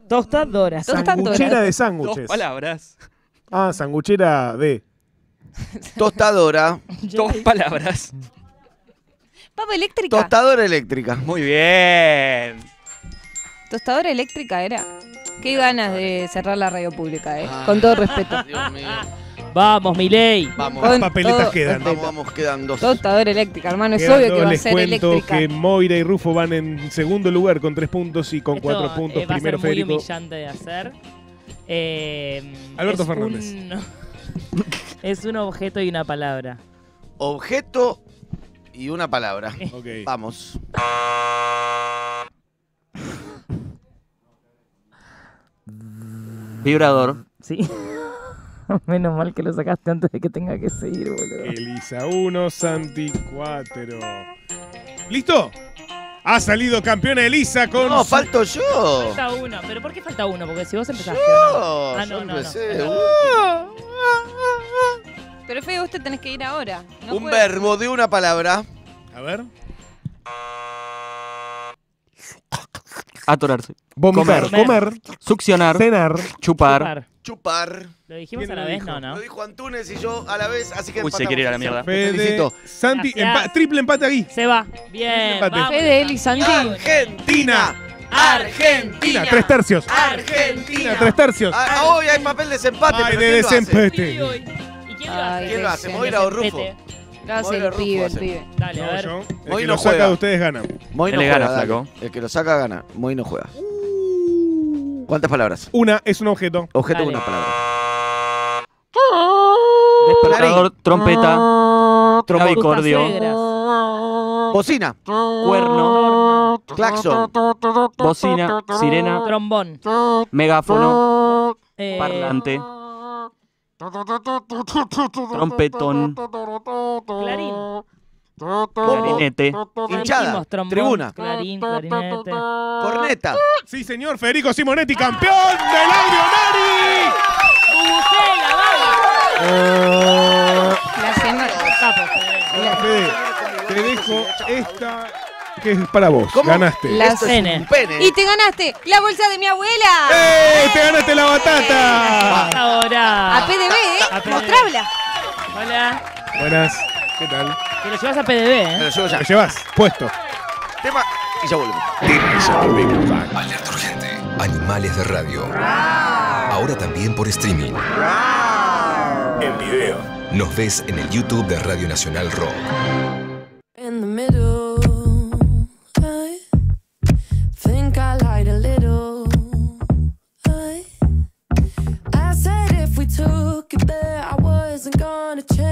Tostadoras. Sanguchera de Dos sándwiches. palabras. Ah, sanguchera de. Tostadora. Dos palabras. Papa eléctrica. Tostadora eléctrica. Muy bien. Tostadora eléctrica era. Qué ganas de cerrar la radio pública, eh. Con todo respeto. Dios mío. Vamos, Milei. Vamos. Con papeletas todo quedan. Vamos, vamos, quedan dos. Tostadora eléctrica, hermano. Es Quedan obvio que va a Les ser cuento eléctrica. que Moira y Rufo van en segundo lugar con tres puntos y con Esto, cuatro puntos. eh, va a Primero ser muy Federico. humillante de hacer. Eh, Alberto es Fernández. un- es un objeto y una palabra. Objeto y una palabra. Ok. Vamos. Vibrador. Sí. Menos mal que lo sacaste antes de que tenga que seguir, boludo. Elisa 1, Santi 4. ¿Listo? Ha salido campeona Elisa con. No, su- falto yo. Falta uno. ¿Pero por qué falta uno? Porque si vos empezaste Yo, no. Ah, yo no, no, no. empecé. Pero Fede, vos te tenés que ir ahora. No Un verbo de una palabra. A ver. Atorarse. Vomitar, comer, Succionar. cenar, Chupar. Chupar. ¿Lo dijimos ¿Quién a la vez? dijo? No, no. Lo dijo Antunes y yo a la vez, así que Uy, se quiere ir a la mierda. Fede, felicito. Santi, empa- triple empate aquí. Se va. Bien. Empate. vamos. Fede, Eli, Santi. Argentina. Argentina. Tres tercios. Argentina. Tres tercios. Ah, hoy hay papel de desempate. Ay, pero de desempate. ¿Y quién lo hace? ¿Quién lo hace? ¿Moira o Rufo? Lo hace el pibe, el pibe. Dale, a No, ver. yo. El Hoy que no lo saca de ustedes gana. Moy no le juega, gana, dale. flaco. El que lo saca gana. Moy no juega. ¿Cuántas palabras? Una es un objeto. Objeto una palabra. Despertador. Trompeta. Clavicordio. suegras. Bocina. Cuerno. Claxon. Bocina. Sirena. Trombón. Megáfono. Eh, Parlante. Trompetón. Clarín. Clarinete. Hinchada. Tribuna. Clarín, clarinete. Corneta. Sí, señor. Federico Simonetti, campeón del audio Nari. Bucela, vamos. La te dejo esta que es para vos. ¿Cómo? Ganaste. La Esto es cena. un pene. Y te ganaste la bolsa de mi abuela. ¡Eh! ¡Te ganaste la batata! Ahora. A PDB, ¿eh? A PDB. Mostrabla. Hola. Buenas. ¿Qué tal? Te lo llevas a PDB, ¿eh? llevo ya. ¿Lo llevas? Puesto. Tema y ya volvemos. Alerta urgente. Animales de radio. Ahora también por streaming. En video. Nos ves en el YouTube de Radio Nacional Rock. in the middle. There, I wasn't gonna change,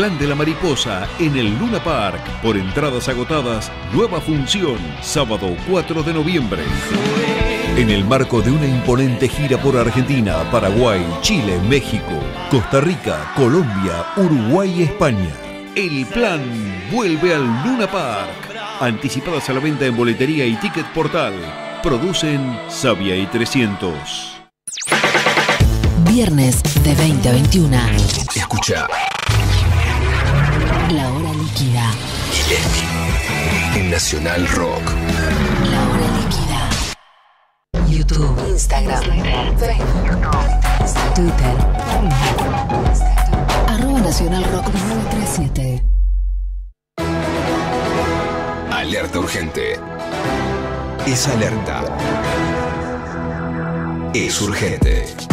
plan de la mariposa en el Luna Park. Por entradas agotadas, nueva función, sábado 4 de noviembre. En el marco de una imponente gira por Argentina, Paraguay, Chile, México, Costa Rica, Colombia, Uruguay y España. El plan vuelve al Luna Park. Anticipadas a la venta en boletería y ticket portal. Producen Sabia y 300. Viernes de 20 a 21. Escucha. Líquida. En Nacional Rock. La hora líquida. YouTube, Instagram, Facebook, Twitter. Arroba Nacional Rock 937. Alerta urgente. Es alerta. Es urgente.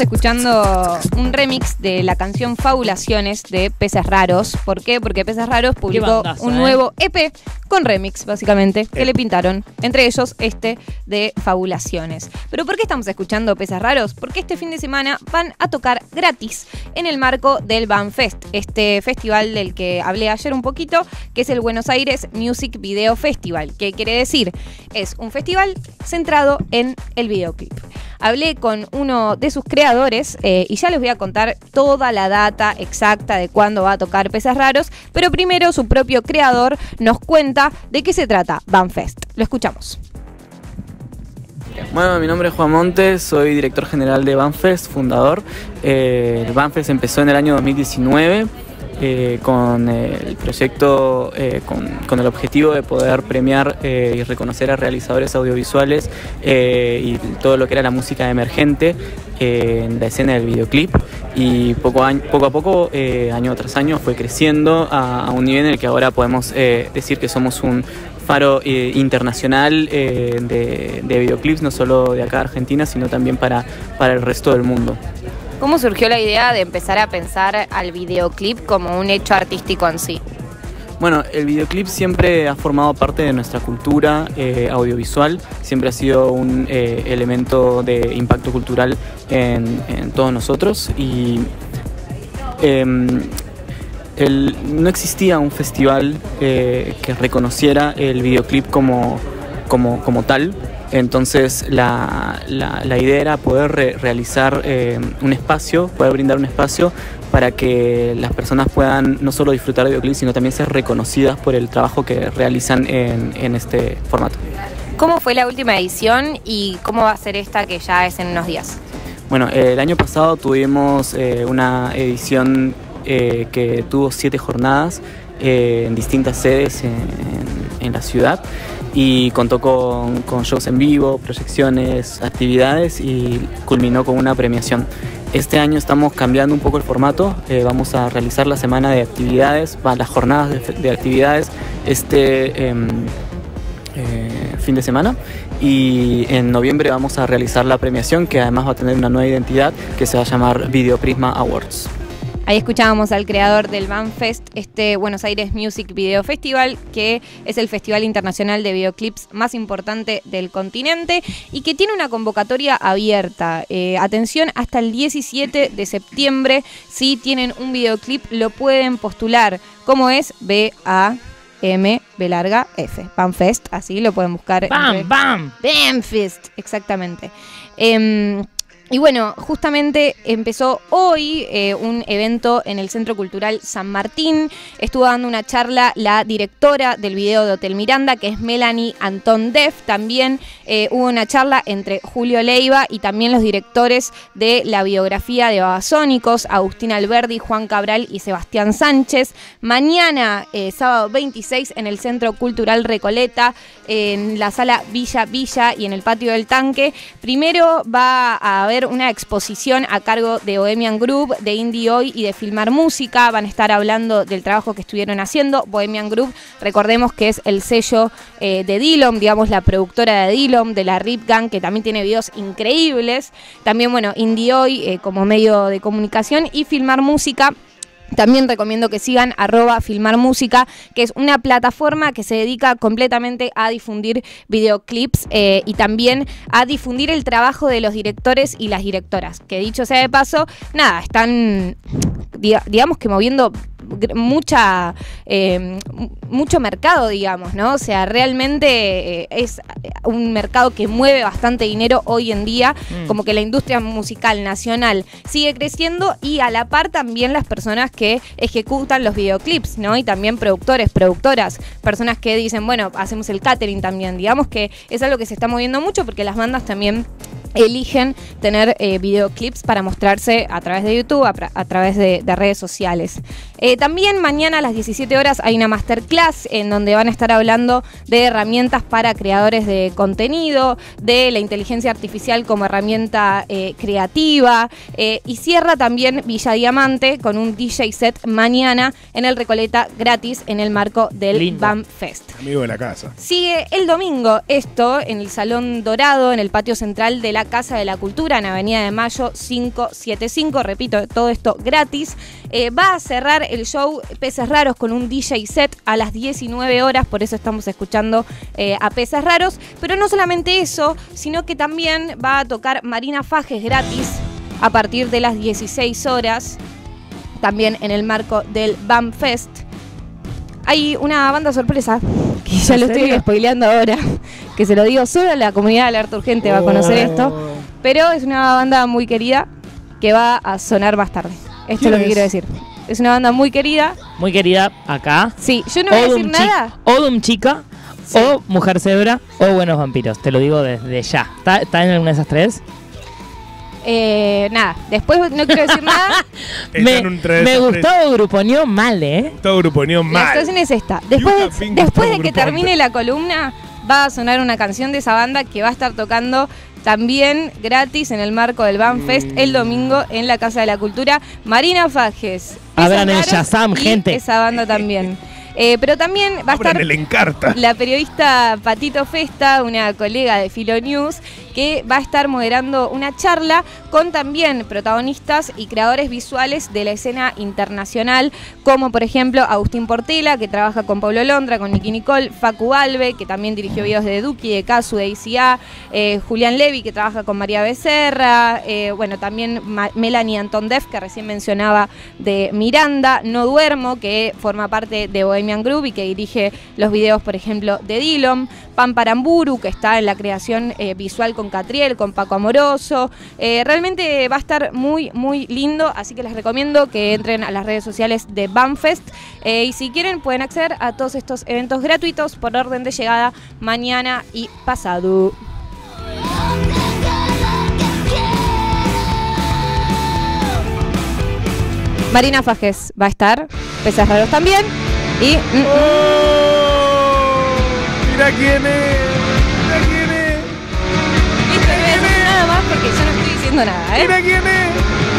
Estamos escuchando un remix de la canción Fabulaciones de Peces Raros. ¿Por qué? Porque Peces Raros publicó bandaza, un eh. nuevo EP con remix, básicamente, que le pintaron. Entre ellos este de Fabulaciones. ¿Pero por qué estamos escuchando Peces Raros? Porque este fin de semana van a tocar gratis en el marco del Banfest, este festival del que hablé ayer un poquito, que es el Buenos Aires Music Video Festival. ¿Qué quiere decir? Es un festival centrado en el videoclip. Hablé con uno de sus creadores eh, y ya les voy a contar toda la data exacta de cuándo va a tocar Peces Raros, pero primero su propio creador nos cuenta de qué se trata Banfest. Lo escuchamos. Bueno, mi nombre es Juan Montes, soy director general de Banfest, fundador. Eh, Banfest empezó en el año 2019 eh, con el proyecto, eh, con, con el objetivo de poder premiar eh, y reconocer a realizadores audiovisuales eh, y todo lo que era la música emergente eh, en la escena del videoclip. Y poco a, poco, a poco, eh, año tras año, fue creciendo a, a un nivel en el que ahora podemos decir que somos un faro eh, internacional eh, de, de videoclips, no solo de acá Argentina, sino también para, para el resto del mundo. ¿Cómo surgió la idea de empezar a pensar al videoclip como un hecho artístico en sí? Bueno, el videoclip siempre ha formado parte de nuestra cultura eh, audiovisual, siempre ha sido un eh, elemento de impacto cultural en, todos nosotros y em, no existía un festival eh, que reconociera el videoclip como, como, como tal. Entonces la, la- la idea era poder re- realizar eh, un espacio, poder brindar un espacio para que las personas puedan no solo disfrutar de videoclips, sino también ser reconocidas por el trabajo que realizan en, en este formato. ¿Cómo fue la última edición y cómo va a ser esta que ya es en unos días? Bueno, eh, el año pasado tuvimos eh, una edición eh, que tuvo siete jornadas eh, en distintas sedes en, en la ciudad y contó con, shows en vivo, proyecciones, actividades y culminó con una premiación. Este año estamos cambiando un poco el formato, eh, vamos a realizar la semana de actividades, las jornadas de actividades este em, eh, fin de semana y en noviembre vamos a realizar la premiación que además va a tener una nueva identidad que se va a llamar Video Prisma Awards. Ahí escuchábamos al creador del Banfest, este Buenos Aires Music Video Festival, que es el festival internacional de videoclips más importante del continente y que tiene una convocatoria abierta. Eh, atención, hasta el 17 de septiembre, si tienen un videoclip, lo pueden postular. ¿Cómo es? B-A-M, B larga, F. Banfest, así lo pueden buscar. Bam, entre- bam. Banfest, exactamente. Em, Y bueno, justamente empezó hoy eh, un evento en el Centro Cultural San Martín. Estuvo dando una charla la directora del video de Hotel Miranda, que es Melanie Anton Def. También eh, hubo una charla entre Julio Leiva y también los directores de la biografía de Babasónicos, Agustín Alberdi, Juan Cabral y Sebastián Sánchez. Mañana, eh, sábado 26, en el Centro Cultural Recoleta, en la sala Villa Villa y en el patio del tanque. Primero va a haber una exposición a cargo de Bohemian Group, de Indie Hoy y de Filmar Música. Van a estar hablando del trabajo que estuvieron haciendo. Bohemian Group, recordemos que es el sello eh, de Dillom, digamos la productora de Dillom, de la Rip Gang, que también tiene videos increíbles. También, bueno, Indie Hoy eh, como medio de comunicación y Filmar Música. También recomiendo que sigan arroba filmar música, que es una plataforma que se dedica completamente a difundir videoclips eh, y también a difundir el trabajo de los directores y las directoras. Que dicho sea de paso, nada, están diga- digamos que moviendo mucha eh, m- mucho mercado, digamos, ¿no? O sea, realmente eh, es un mercado que mueve bastante dinero hoy en día, Mm. como que la industria musical nacional sigue creciendo y a la par también las personas que ejecutan los videoclips, ¿no? Y también productores, productoras, personas que dicen, bueno, hacemos el catering también, digamos que es algo que se está moviendo mucho porque las bandas también eligen tener eh, videoclips para mostrarse a través de YouTube, a, través de, de redes sociales. Eh, también mañana a las 17 horas hay una masterclass en donde van a estar hablando de herramientas para creadores de contenido, de la inteligencia artificial como herramienta eh, creativa eh, y cierra también Villa Diamante con un DJ set mañana en el Recoleta gratis en el marco del Lindo. BAM Fest. Amigo de la casa. Sigue el domingo esto en el Salón Dorado, en el patio central de la Casa de la Cultura, en Avenida de Mayo 575. Repito, todo esto gratis. Eh, va a cerrar el show Peces Raros con un DJ set a las 19 horas, por eso estamos escuchando eh, a Peces Raros. Pero no solamente eso, sino que también va a tocar Marina Fajes gratis a partir de las 16 horas, también en el marco del BAM Fest. Hay una banda sorpresa que ya ¿En lo estoy spoileando ahora, que se lo digo solo la comunidad de alerta urgente va a conocer Oh. esto, pero es una banda muy querida que va a sonar más tarde. Esto es ¿Quién lo que es? quiero decir. Es una banda muy querida. Muy querida acá. Sí, yo no voy a decir nada. Odum Chica, o Mujer Zebra, o Buenos Vampiros. Te lo digo desde ya. ¿Está, está en alguna de esas tres? Eh, nada, después no quiero decir nada. Me, me gustó Gruponeó mal, ¿eh? Todo grupo unión La mal. situación es esta. Después, después de que termine la columna, va a sonar una canción de esa banda que va a estar tocando también gratis en el marco del Ban Fest el domingo en la Casa de la Cultura. Marina Fajes. Abran el Shazam, gente. Esa banda también. Eh, pero también va a estar el encarta. la periodista Patito Festa, una colega de Filo News, que va a estar moderando una charla con también protagonistas y creadores visuales de la escena internacional, como por ejemplo Agustín Portela, que trabaja con Pablo Londra, con Nicky Nicole, Facu Alve, que también dirigió videos de Duki, de Casu, de ICA, eh, Julián Levy, que trabaja con María Becerra, eh, bueno, también Ma- Melanie Anton Def, que recién mencionaba de Miranda, No Duermo, que forma parte de Bohemian Group y que dirige los videos, por ejemplo, de Dillon, Pam Paramburu, que está en la creación eh, visual con Catriel, con Paco Amoroso. Eh, realmente va a estar muy, muy lindo, así que les recomiendo que entren a las redes sociales de Banfest eh, y si quieren pueden acceder a todos estos eventos gratuitos por orden de llegada mañana y pasado. Marina Fajes va a estar, Peces Raros también. Y. mm, mm, Mira quién es. Porque yo no estoy diciendo nada, ¿eh? Quién es.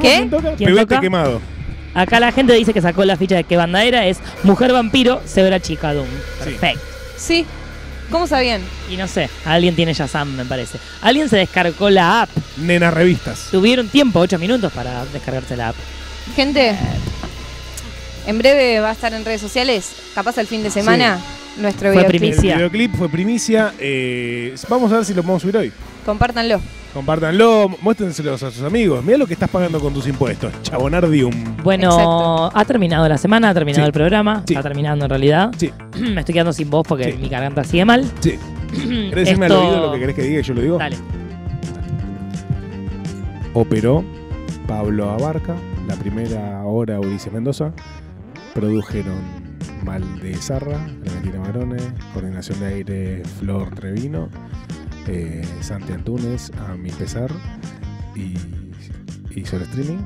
¿Qué? ¿Quién toca? ¿Quién Pebete toca? quemado. Acá la gente dice que sacó la ficha de qué banda era. Es Mujer Vampiro, Zebra Chica Doom. Perfecto. Sí. ¿Cómo sabían? Y no sé, alguien tiene Shazam, me parece. Alguien se descargó la app. Nena revistas. Tuvieron tiempo, 8 minutos, para descargarse la app. Gente, en breve va a estar en redes sociales, capaz el fin de semana, nuestro Fue videoclip. primicia. El videoclip fue primicia. eh, vamos a ver si lo podemos subir hoy. Compártanlo. Compártanlo, muéstrenselos a sus amigos. Mira lo que estás pagando con tus impuestos. Chabonardium. Bueno, ha terminado la semana, ha terminado Sí. el programa. Sí. Está terminando en realidad. Sí. Me estoy quedando sin voz porque mi garganta sigue mal. Sí. ¿Querés decirme al Esto- oído lo que querés que diga y yo lo digo? Dale. Operó Pablo Abarca, la primera hora Ulises Mendoza. Produjeron Mal de Zarra, Clementina Marone, Coordinación de Aire Flor Trevino, eh, Santi Antunes, a mi pesar, y hizo el streaming.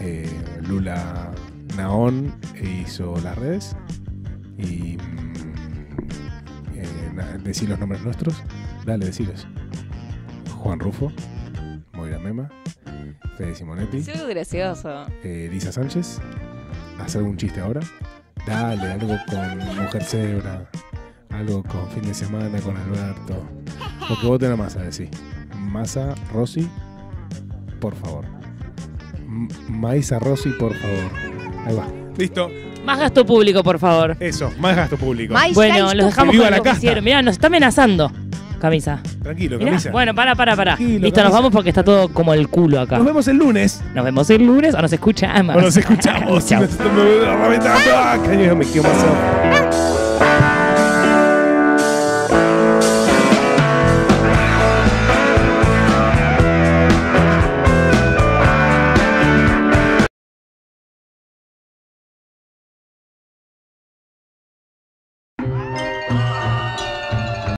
Eh, Lula Naón hizo las redes. Y. mm, eh, decí los nombres nuestros. Dale, decilos. Juan Rufo, Moira Mema, Fede Simonetti, algo gracioso. eh, Lisa Sánchez. ¿Hacer algún chiste ahora? Dale, algo con Mujer Cebra, algo con fin de semana con Alberto. Lo que vos tenés más a decir. Masa, Rossi, por favor. M- Maíza Rossi, por favor. Ahí va. Listo. Más gasto público, por favor. Eso, más gasto público. Bueno, los dejamos Viva con la lo que hicieron. Mirá, nos está amenazando. Camisa. Tranquilo, Mirá, camisa. Bueno, para, para, para. Tranquilo, Listo, nos vamos porque está todo como el culo acá. Nos vemos el lunes. Nos vemos el lunes o nos escuchamos. O nos escuchamos. Chau. Caño, me quedo más.